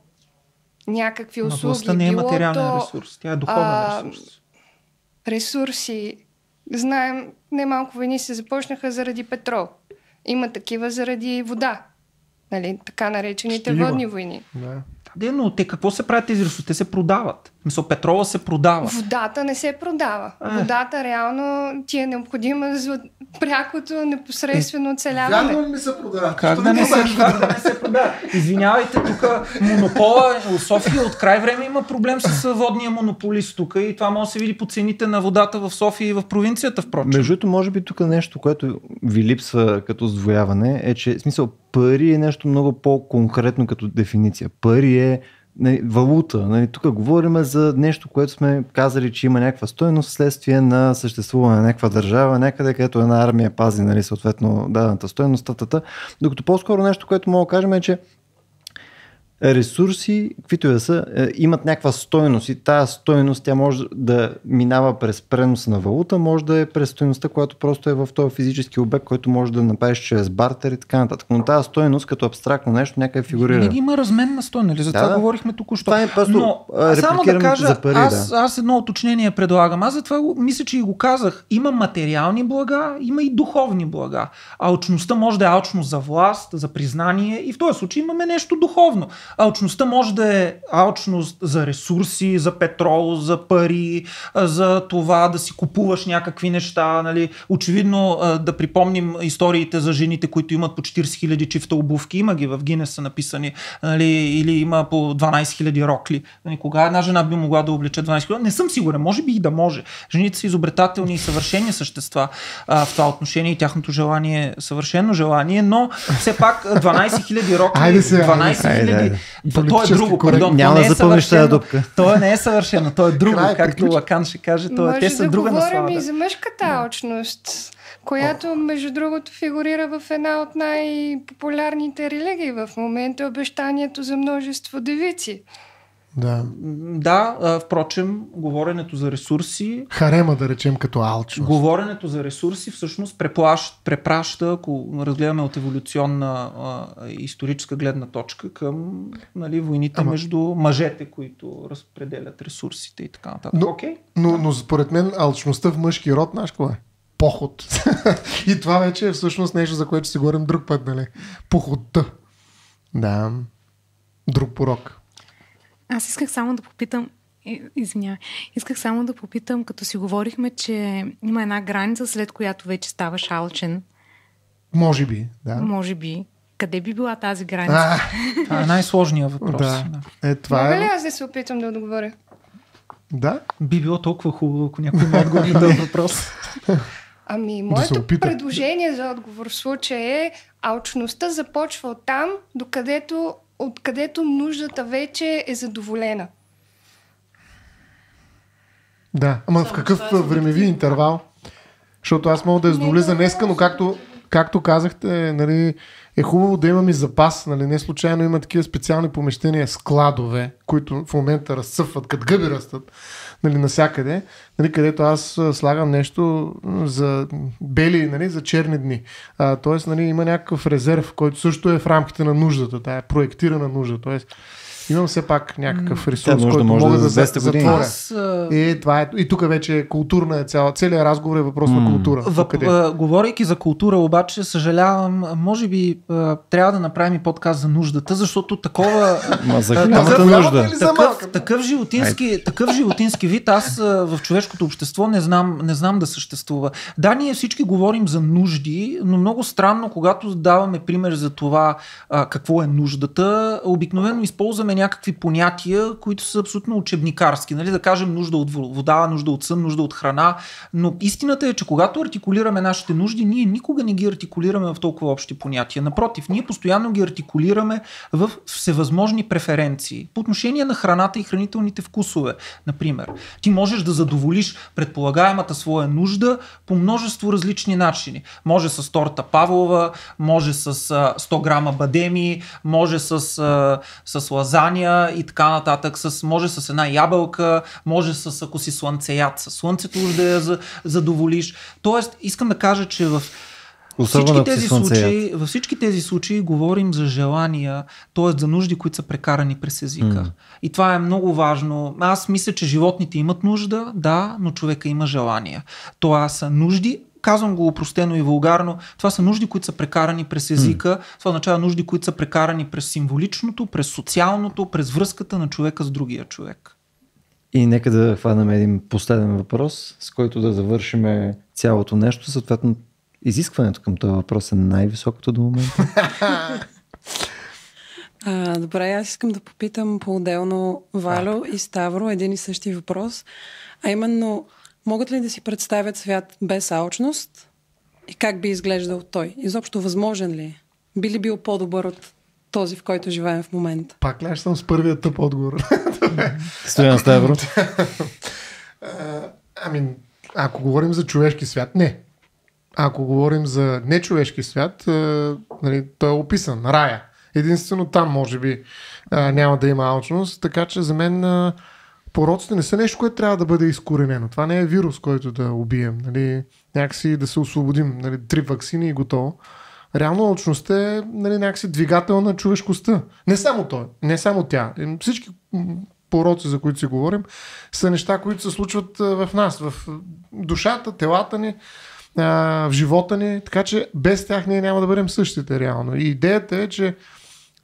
някакви услуги, властта не е било материален то, ресурс, тя е духовен а, ресурс. Ресурси. Знаем, немалко войни се започнаха заради петрол. Има такива заради вода. Нали, така наречените Штилива. водни войни. Да. Да, но те какво се правят тези ресурси? Те се продават. Мисъл, петрола се продава. Водата не се продава. А. Водата реално ти е необходима за прякото непосредствено оцеляване. Вярно ми се продава? Как да не се, как да не се продава? Извинявайте, тук монопола, София от край време има проблем с водния монополист тук и това може да се види по цените на водата в София и в провинцията, впрочем. Между може би тук нещо, което ви липсва като сдвояване е, че смисъл пари е нещо много по-конкретно като дефиниция. Пари е нали, валута. Нали, тук говорим за нещо, което сме казали, че има някаква стоеност следствие на съществуване на някаква държава, някъде, където една армия пази нали, съответно дадената стоеност. Тата, докато по-скоро нещо, което мога да кажем е, че ресурси, каквито и да са, е, имат някаква стойност и тази стойност тя може да минава през пренос на валута, може да е през стойността, която просто е в този физически обект, който може да направиш чрез бартер и така нататък. Но тази стойност като абстрактно нещо някъде фигурира. Винаги има разменна стойност, нали? за това да, говорихме току-що. Това е просто Но, само да кажа, за пари, аз, да. аз едно уточнение предлагам. Аз затова мисля, че и го казах. Има материални блага, има и духовни блага. Алчността може да е алчност за власт, за признание и в този случай имаме нещо духовно. Алчността може да е алчност за ресурси, за петрол, за пари, за това да си купуваш някакви неща. Нали. Очевидно да припомним историите за жените, които имат по 40 000 чифта обувки. Има ги в Гинес са написани. Нали, или има по 12 000 рокли. Нали, кога една жена би могла да облече 12 000? Не съм сигурен. Може би и да може. Жените са изобретателни и съвършени същества а, в това отношение и тяхното желание е съвършено желание, но все пак 12 000 рокли, Айде се, 12 000, то е друго, пардон, Няма да е запълниш тази дупка. то не е съвършено, то е друго, Край, както приключи. Лакан ще каже, то е, Може те са да друга говорим наслада. и за мъжката алчност, която между другото фигурира в една от най-популярните религии в момента обещанието за множество девици. Да. Да, а, впрочем, говоренето за ресурси Харема, да речем, като алчност. Говоренето за ресурси всъщност преплащ, препраща, ако разгледаме от еволюционна а, историческа гледна точка, към нали, войните Ама- между мъжете, които разпределят ресурсите и така нататък. Но- Окей? Но, но според мен алчността в мъжки род, знаеш какво е? Поход. и това вече е всъщност нещо, за което си говорим друг път, нали? Походта. Да. Друг порок. Аз исках само да попитам, извинявай, исках само да попитам, като си говорихме, че има една граница, след която вече ставаш алчен, Може би, да. може би. Къде би била тази граница? А, Това е най-сложният въпрос. да. Да. Е, това Мога ли е. аз да се опитам да отговоря? Да. Би било толкова хубаво, ако някой има отговор на въпрос. Ами, моето опита. предложение за отговор в случая е алчността започва от там, докъдето, откъдето нуждата вече е задоволена. Да. Ама в какъв времеви интервал? Защото аз мога да я задоволя за днеска, но както, както казахте, нали, е хубаво да имаме запас. Нали, не случайно има такива специални помещения, складове, които в момента разцъфват, като гъби растат нали, насякъде, нали, където аз слагам нещо за бели, нали, за черни дни. А, тоест, нали, има някакъв резерв, който също е в рамките на нуждата, тая проектирана нужда. Тоест, имам все пак някакъв ресурс, който може мога да е да, за за 200 години. затворя. Аз, И, това е, и тук вече е културна е цяла. Целият разговор е въпрос на култура. Въп, Къде? а, говорейки за култура, обаче, съжалявам, може би а, трябва да направим и подкаст за нуждата, защото такова... Ма за голямата такъв- нужда. Такъв, такъв, животински, такъв животински вид аз а, в човешкото общество не знам, не знам да съществува. Да, ние всички говорим за нужди, но много странно, когато даваме пример за това а, какво е нуждата, обикновено използваме някакви понятия, които са абсолютно учебникарски. Нали? Да кажем нужда от вода, нужда от сън, нужда от храна. Но истината е, че когато артикулираме нашите нужди, ние никога не ги артикулираме в толкова общи понятия. Напротив, ние постоянно ги артикулираме в всевъзможни преференции. По отношение на храната и хранителните вкусове, например. Ти можеш да задоволиш предполагаемата своя нужда по множество различни начини. Може с торта Павлова, може с а, 100 грама бадеми, може с, с лазания и така нататък, с, може с една ябълка, може с ако си слънцеят, с слънцето уж да я за- задоволиш. Тоест, искам да кажа, че в Особено всички тези случаи, във всички тези случаи говорим за желания, т.е. за нужди, които са прекарани през езика. М. И това е много важно. Аз мисля, че животните имат нужда, да, но човека има желания. Това са нужди, казвам го упростено и вулгарно, това са нужди, които са прекарани през езика, това означава нужди, които са прекарани през символичното, през социалното, през връзката на човека с другия човек. И нека да хванем един последен въпрос, с който да завършим цялото нещо. Съответно, изискването към този въпрос е най-високото до момента. А, добре, аз искам да попитам по-отделно Валю и Ставро един и същи въпрос. А именно, могат ли да си представят свят без алчност? И как би изглеждал той? Изобщо възможен ли е? Би ли бил по-добър от този, в който живеем в момента? Пак ли аз съм с първия тъп отговор? Стоян Ставро. Ами, ако говорим за човешки свят, не. Ако говорим за нечовешки свят, а, нали, той е описан. Рая. Единствено там, може би, а, няма да има алчност, така че за мен а, пороците не са нещо, което трябва да бъде изкоренено. Това не е вирус, който да убием. Нали, някакси да се освободим. Нали, три вакцини и готово. Реално алчността е нали, някакси двигател на човешкостта. Не само той, не само тя. Е, Всички пороци, за които си говорим, са неща, които се случват а, в нас, в душата, телата ни, в живота ни, така че без тях ние няма да бъдем същите реално. И идеята е, че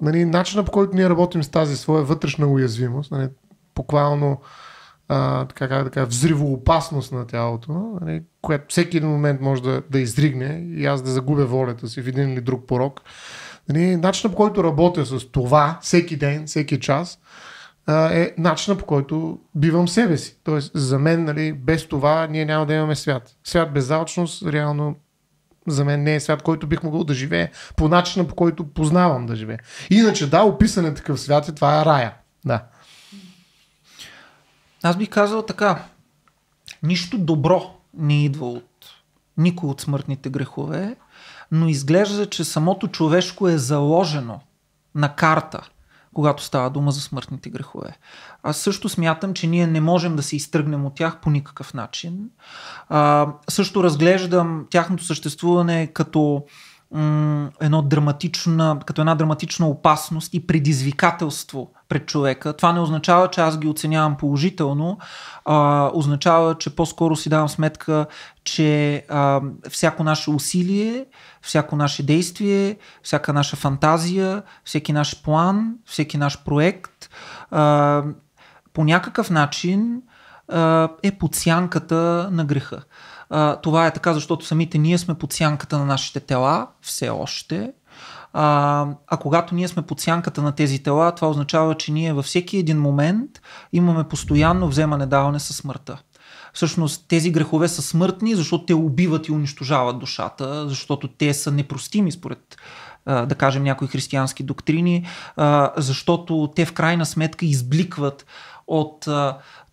нали, начина по който ние работим с тази своя вътрешна уязвимост, нали, буквално а, така, как да кажа, взривоопасност на тялото, нали, която всеки един момент може да, да изригне и аз да загубя волята си в един или друг порок. Нали, начинът по който работя с това всеки ден, всеки час, а, е начинът по който бивам себе си. Тоест, за мен, нали, без това ние няма да имаме свят. Свят без залчност, реално за мен не е свят, който бих могъл да живее по начина, по който познавам да живее. Иначе, да, описан е такъв свят и това е рая. Да. Аз бих казал така. Нищо добро не идва от никой от смъртните грехове, но изглежда, че самото човешко е заложено на карта, когато става дума за смъртните грехове. Аз също смятам, че ние не можем да се изтръгнем от тях по никакъв начин. А, също разглеждам тяхното съществуване като едно драматична, като една драматична опасност и предизвикателство пред човека. Това не означава, че аз ги оценявам положително, а, означава, че по-скоро си давам сметка, че а, всяко наше усилие, всяко наше действие, всяка наша фантазия, всеки наш план, всеки наш проект а, по някакъв начин а, е под сянката на греха. А, това е така, защото самите ние сме под сянката на нашите тела, все още. А, а когато ние сме под сянката на тези тела, това означава, че ние във всеки един момент имаме постоянно вземане-даване със смъртта. Всъщност тези грехове са смъртни, защото те убиват и унищожават душата, защото те са непростими според да кажем някои християнски доктрини, защото те в крайна сметка избликват от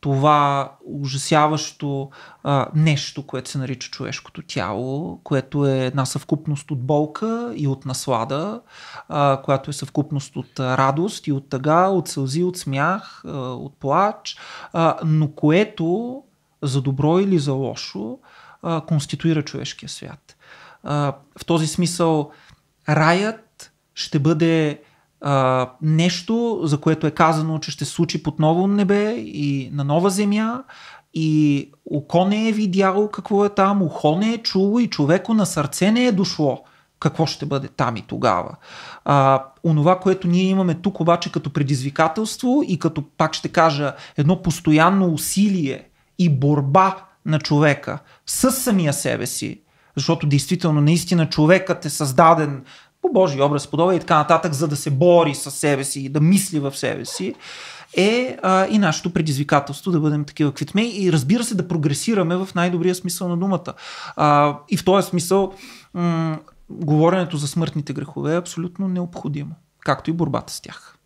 това ужасяващо а, нещо, което се нарича човешкото тяло, което е една съвкупност от болка и от наслада, а, която е съвкупност от радост и от тъга, от сълзи, от смях, а, от плач, а, но което за добро или за лошо а, конституира човешкия свят. А, в този смисъл раят ще бъде а, нещо, за което е казано, че ще случи под ново небе и на нова земя и око не е видяло какво е там, ухо не е чуло и човеко на сърце не е дошло какво ще бъде там и тогава. А, онова, което ние имаме тук обаче като предизвикателство и като, пак ще кажа, едно постоянно усилие и борба на човека с самия себе си, защото действително наистина човекът е създаден по Божи образ, подобен и така нататък, за да се бори с себе си и да мисли в себе си, е а, и нашето предизвикателство да бъдем такива каквито и разбира се да прогресираме в най-добрия смисъл на думата. А, и в този смисъл м- говоренето за смъртните грехове е абсолютно необходимо, както и борбата с тях.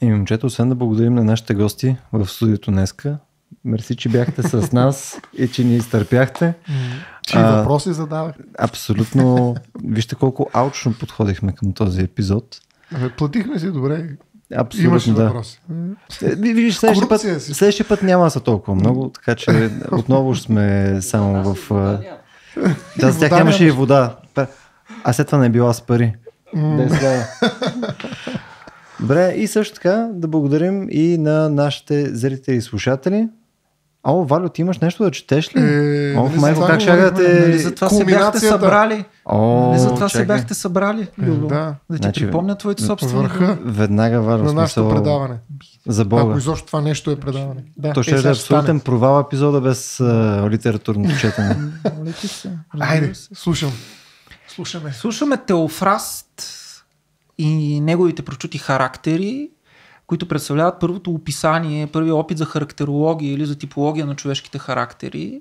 И момчето, освен да благодарим на нашите гости в студиото днеска, Мерси, че бяхте с нас и че ни изтърпяхте. Чи а, въпроси задавах? Абсолютно. Вижте колко аучно подходихме към този епизод. Абе, платихме си добре. Абсолютно, Имаше да. въпроси. Е, виж, следващия път, следващия път няма да са толкова много, така че отново сме само в... Да, за тях нямаше и вода. А след това не е била с пари. Да, Добре, и също така да благодарим и на нашите зрители и слушатели. О, Валю, ти имаш нещо да четеш ли? Е, О, нали майко, как шагате? Нали за това се бяхте събрали? О, нали за това чакай. се бяхте събрали, е, Любо? Да. Да ти значи, припомня твоите собствени върха. Веднага, Валю, на нашето предаване. За Бога. Ако изобщо това нещо е предаване. Да, То ще е, е абсолютен провал епизода без uh, литературно четене. Айде, слушам. Слушаме. Слушаме Теофраст и неговите прочути характери които представляват първото описание, първият опит за характерология или за типология на човешките характери,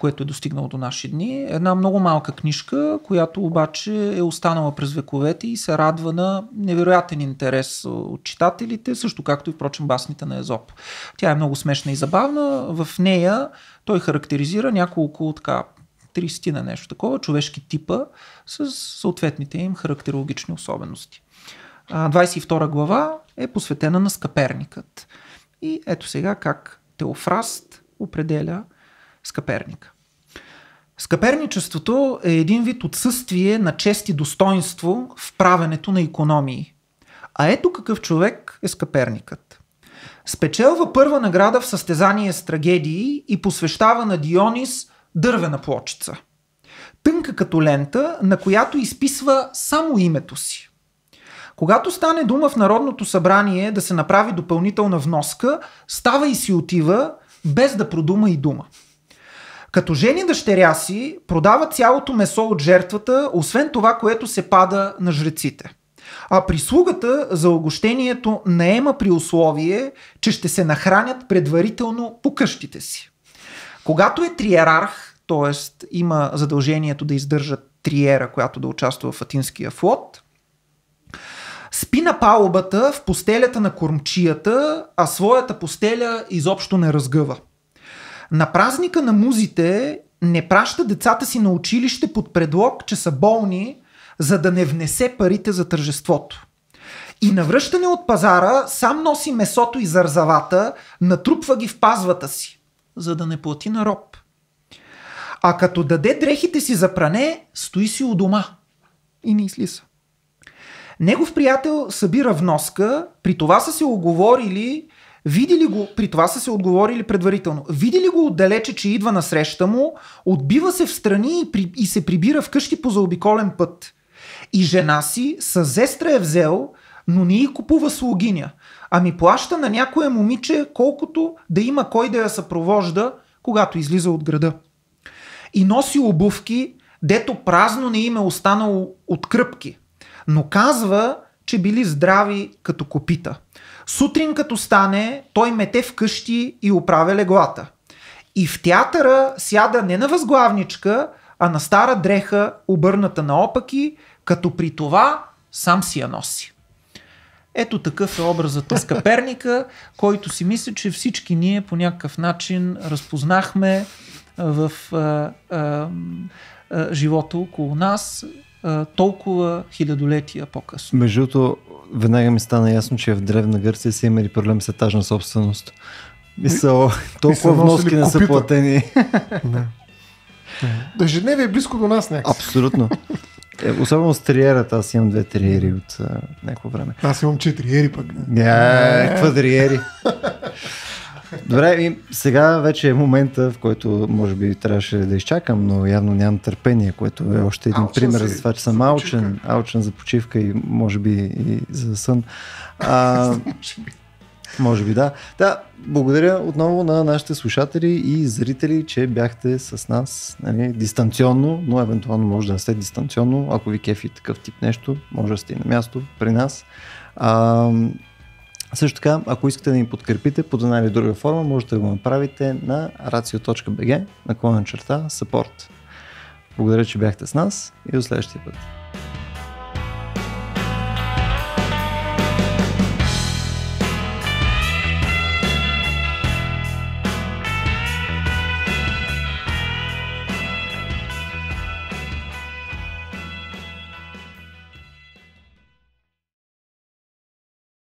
което е достигнало до наши дни. Една много малка книжка, която обаче е останала през вековете и се радва на невероятен интерес от читателите, също както и впрочем басните на Езоп. Тя е много смешна и забавна. В нея той характеризира няколко така 30 на нещо такова, човешки типа с съответните им характерологични особености. 22 глава е посветена на скъперникът. И ето сега как Теофраст определя скъперника. Скъперничеството е един вид отсъствие на чест и достоинство в правенето на економии. А ето какъв човек е скъперникът. Спечелва първа награда в състезание с трагедии и посвещава на Дионис дървена плочица. Тънка като лента, на която изписва само името си. Когато стане дума в Народното събрание да се направи допълнителна вноска, става и си отива, без да продума и дума. Като жени дъщеря си, продава цялото месо от жертвата, освен това, което се пада на жреците. А прислугата за огощението наема при условие, че ще се нахранят предварително по къщите си. Когато е триерарх, т.е. има задължението да издържа триера, която да участва в Атинския флот, спи на палубата в постелята на кормчията, а своята постеля изобщо не разгъва. На празника на музите не праща децата си на училище под предлог, че са болни, за да не внесе парите за тържеството. И на връщане от пазара сам носи месото и зарзавата, натрупва ги в пазвата си, за да не плати на роб. А като даде дрехите си за пране, стои си у дома и не излиза. Негов приятел събира вноска, при това са се оговорили, видели го, при това са се отговорили предварително, видели го отдалече, че идва на среща му, отбива се в страни и, при, и се прибира вкъщи по заобиколен път. И жена си с зестра е взел, но не и купува слугиня, ами плаща на някое момиче колкото да има кой да я съпровожда, когато излиза от града. И носи обувки, дето празно не им е останало от кръпки, но казва, че били здрави като копита. Сутрин като стане, той мете вкъщи и оправя леглата. И в театъра сяда не на възглавничка, а на стара дреха, обърната наопаки, като при това сам си я носи. Ето такъв е образът на Скъперника, който си мисля, че всички ние по някакъв начин разпознахме в а, а, а, живота около нас а, толкова хилядолетия по-късно. Между другото, веднага ми стана ясно, че в Древна Гърция са имали проблем с етажна собственост. Мисъл, толкова вноски не са платени. Не. Да, Женева е близко до нас някакси. Абсолютно. Е, особено с триерата, аз имам две триери от някакво време. Аз имам четири ери пък. Не, квадриери. Добре, и сега вече е момента, в който може би трябваше да изчакам, но явно нямам търпение, което е още един алчен пример си, за това, че съм алчен, алчен за почивка и може би и за сън. А, може би да. Да, благодаря отново на нашите слушатели и зрители, че бяхте с нас нали, дистанционно, но евентуално може да не сте дистанционно. Ако ви кефи такъв тип нещо, може да сте на място при нас. А, също така, ако искате да ни подкрепите по една или друга форма, можете да го направите на racio.bg наклонен черта support. Благодаря, че бяхте с нас и до следващия път.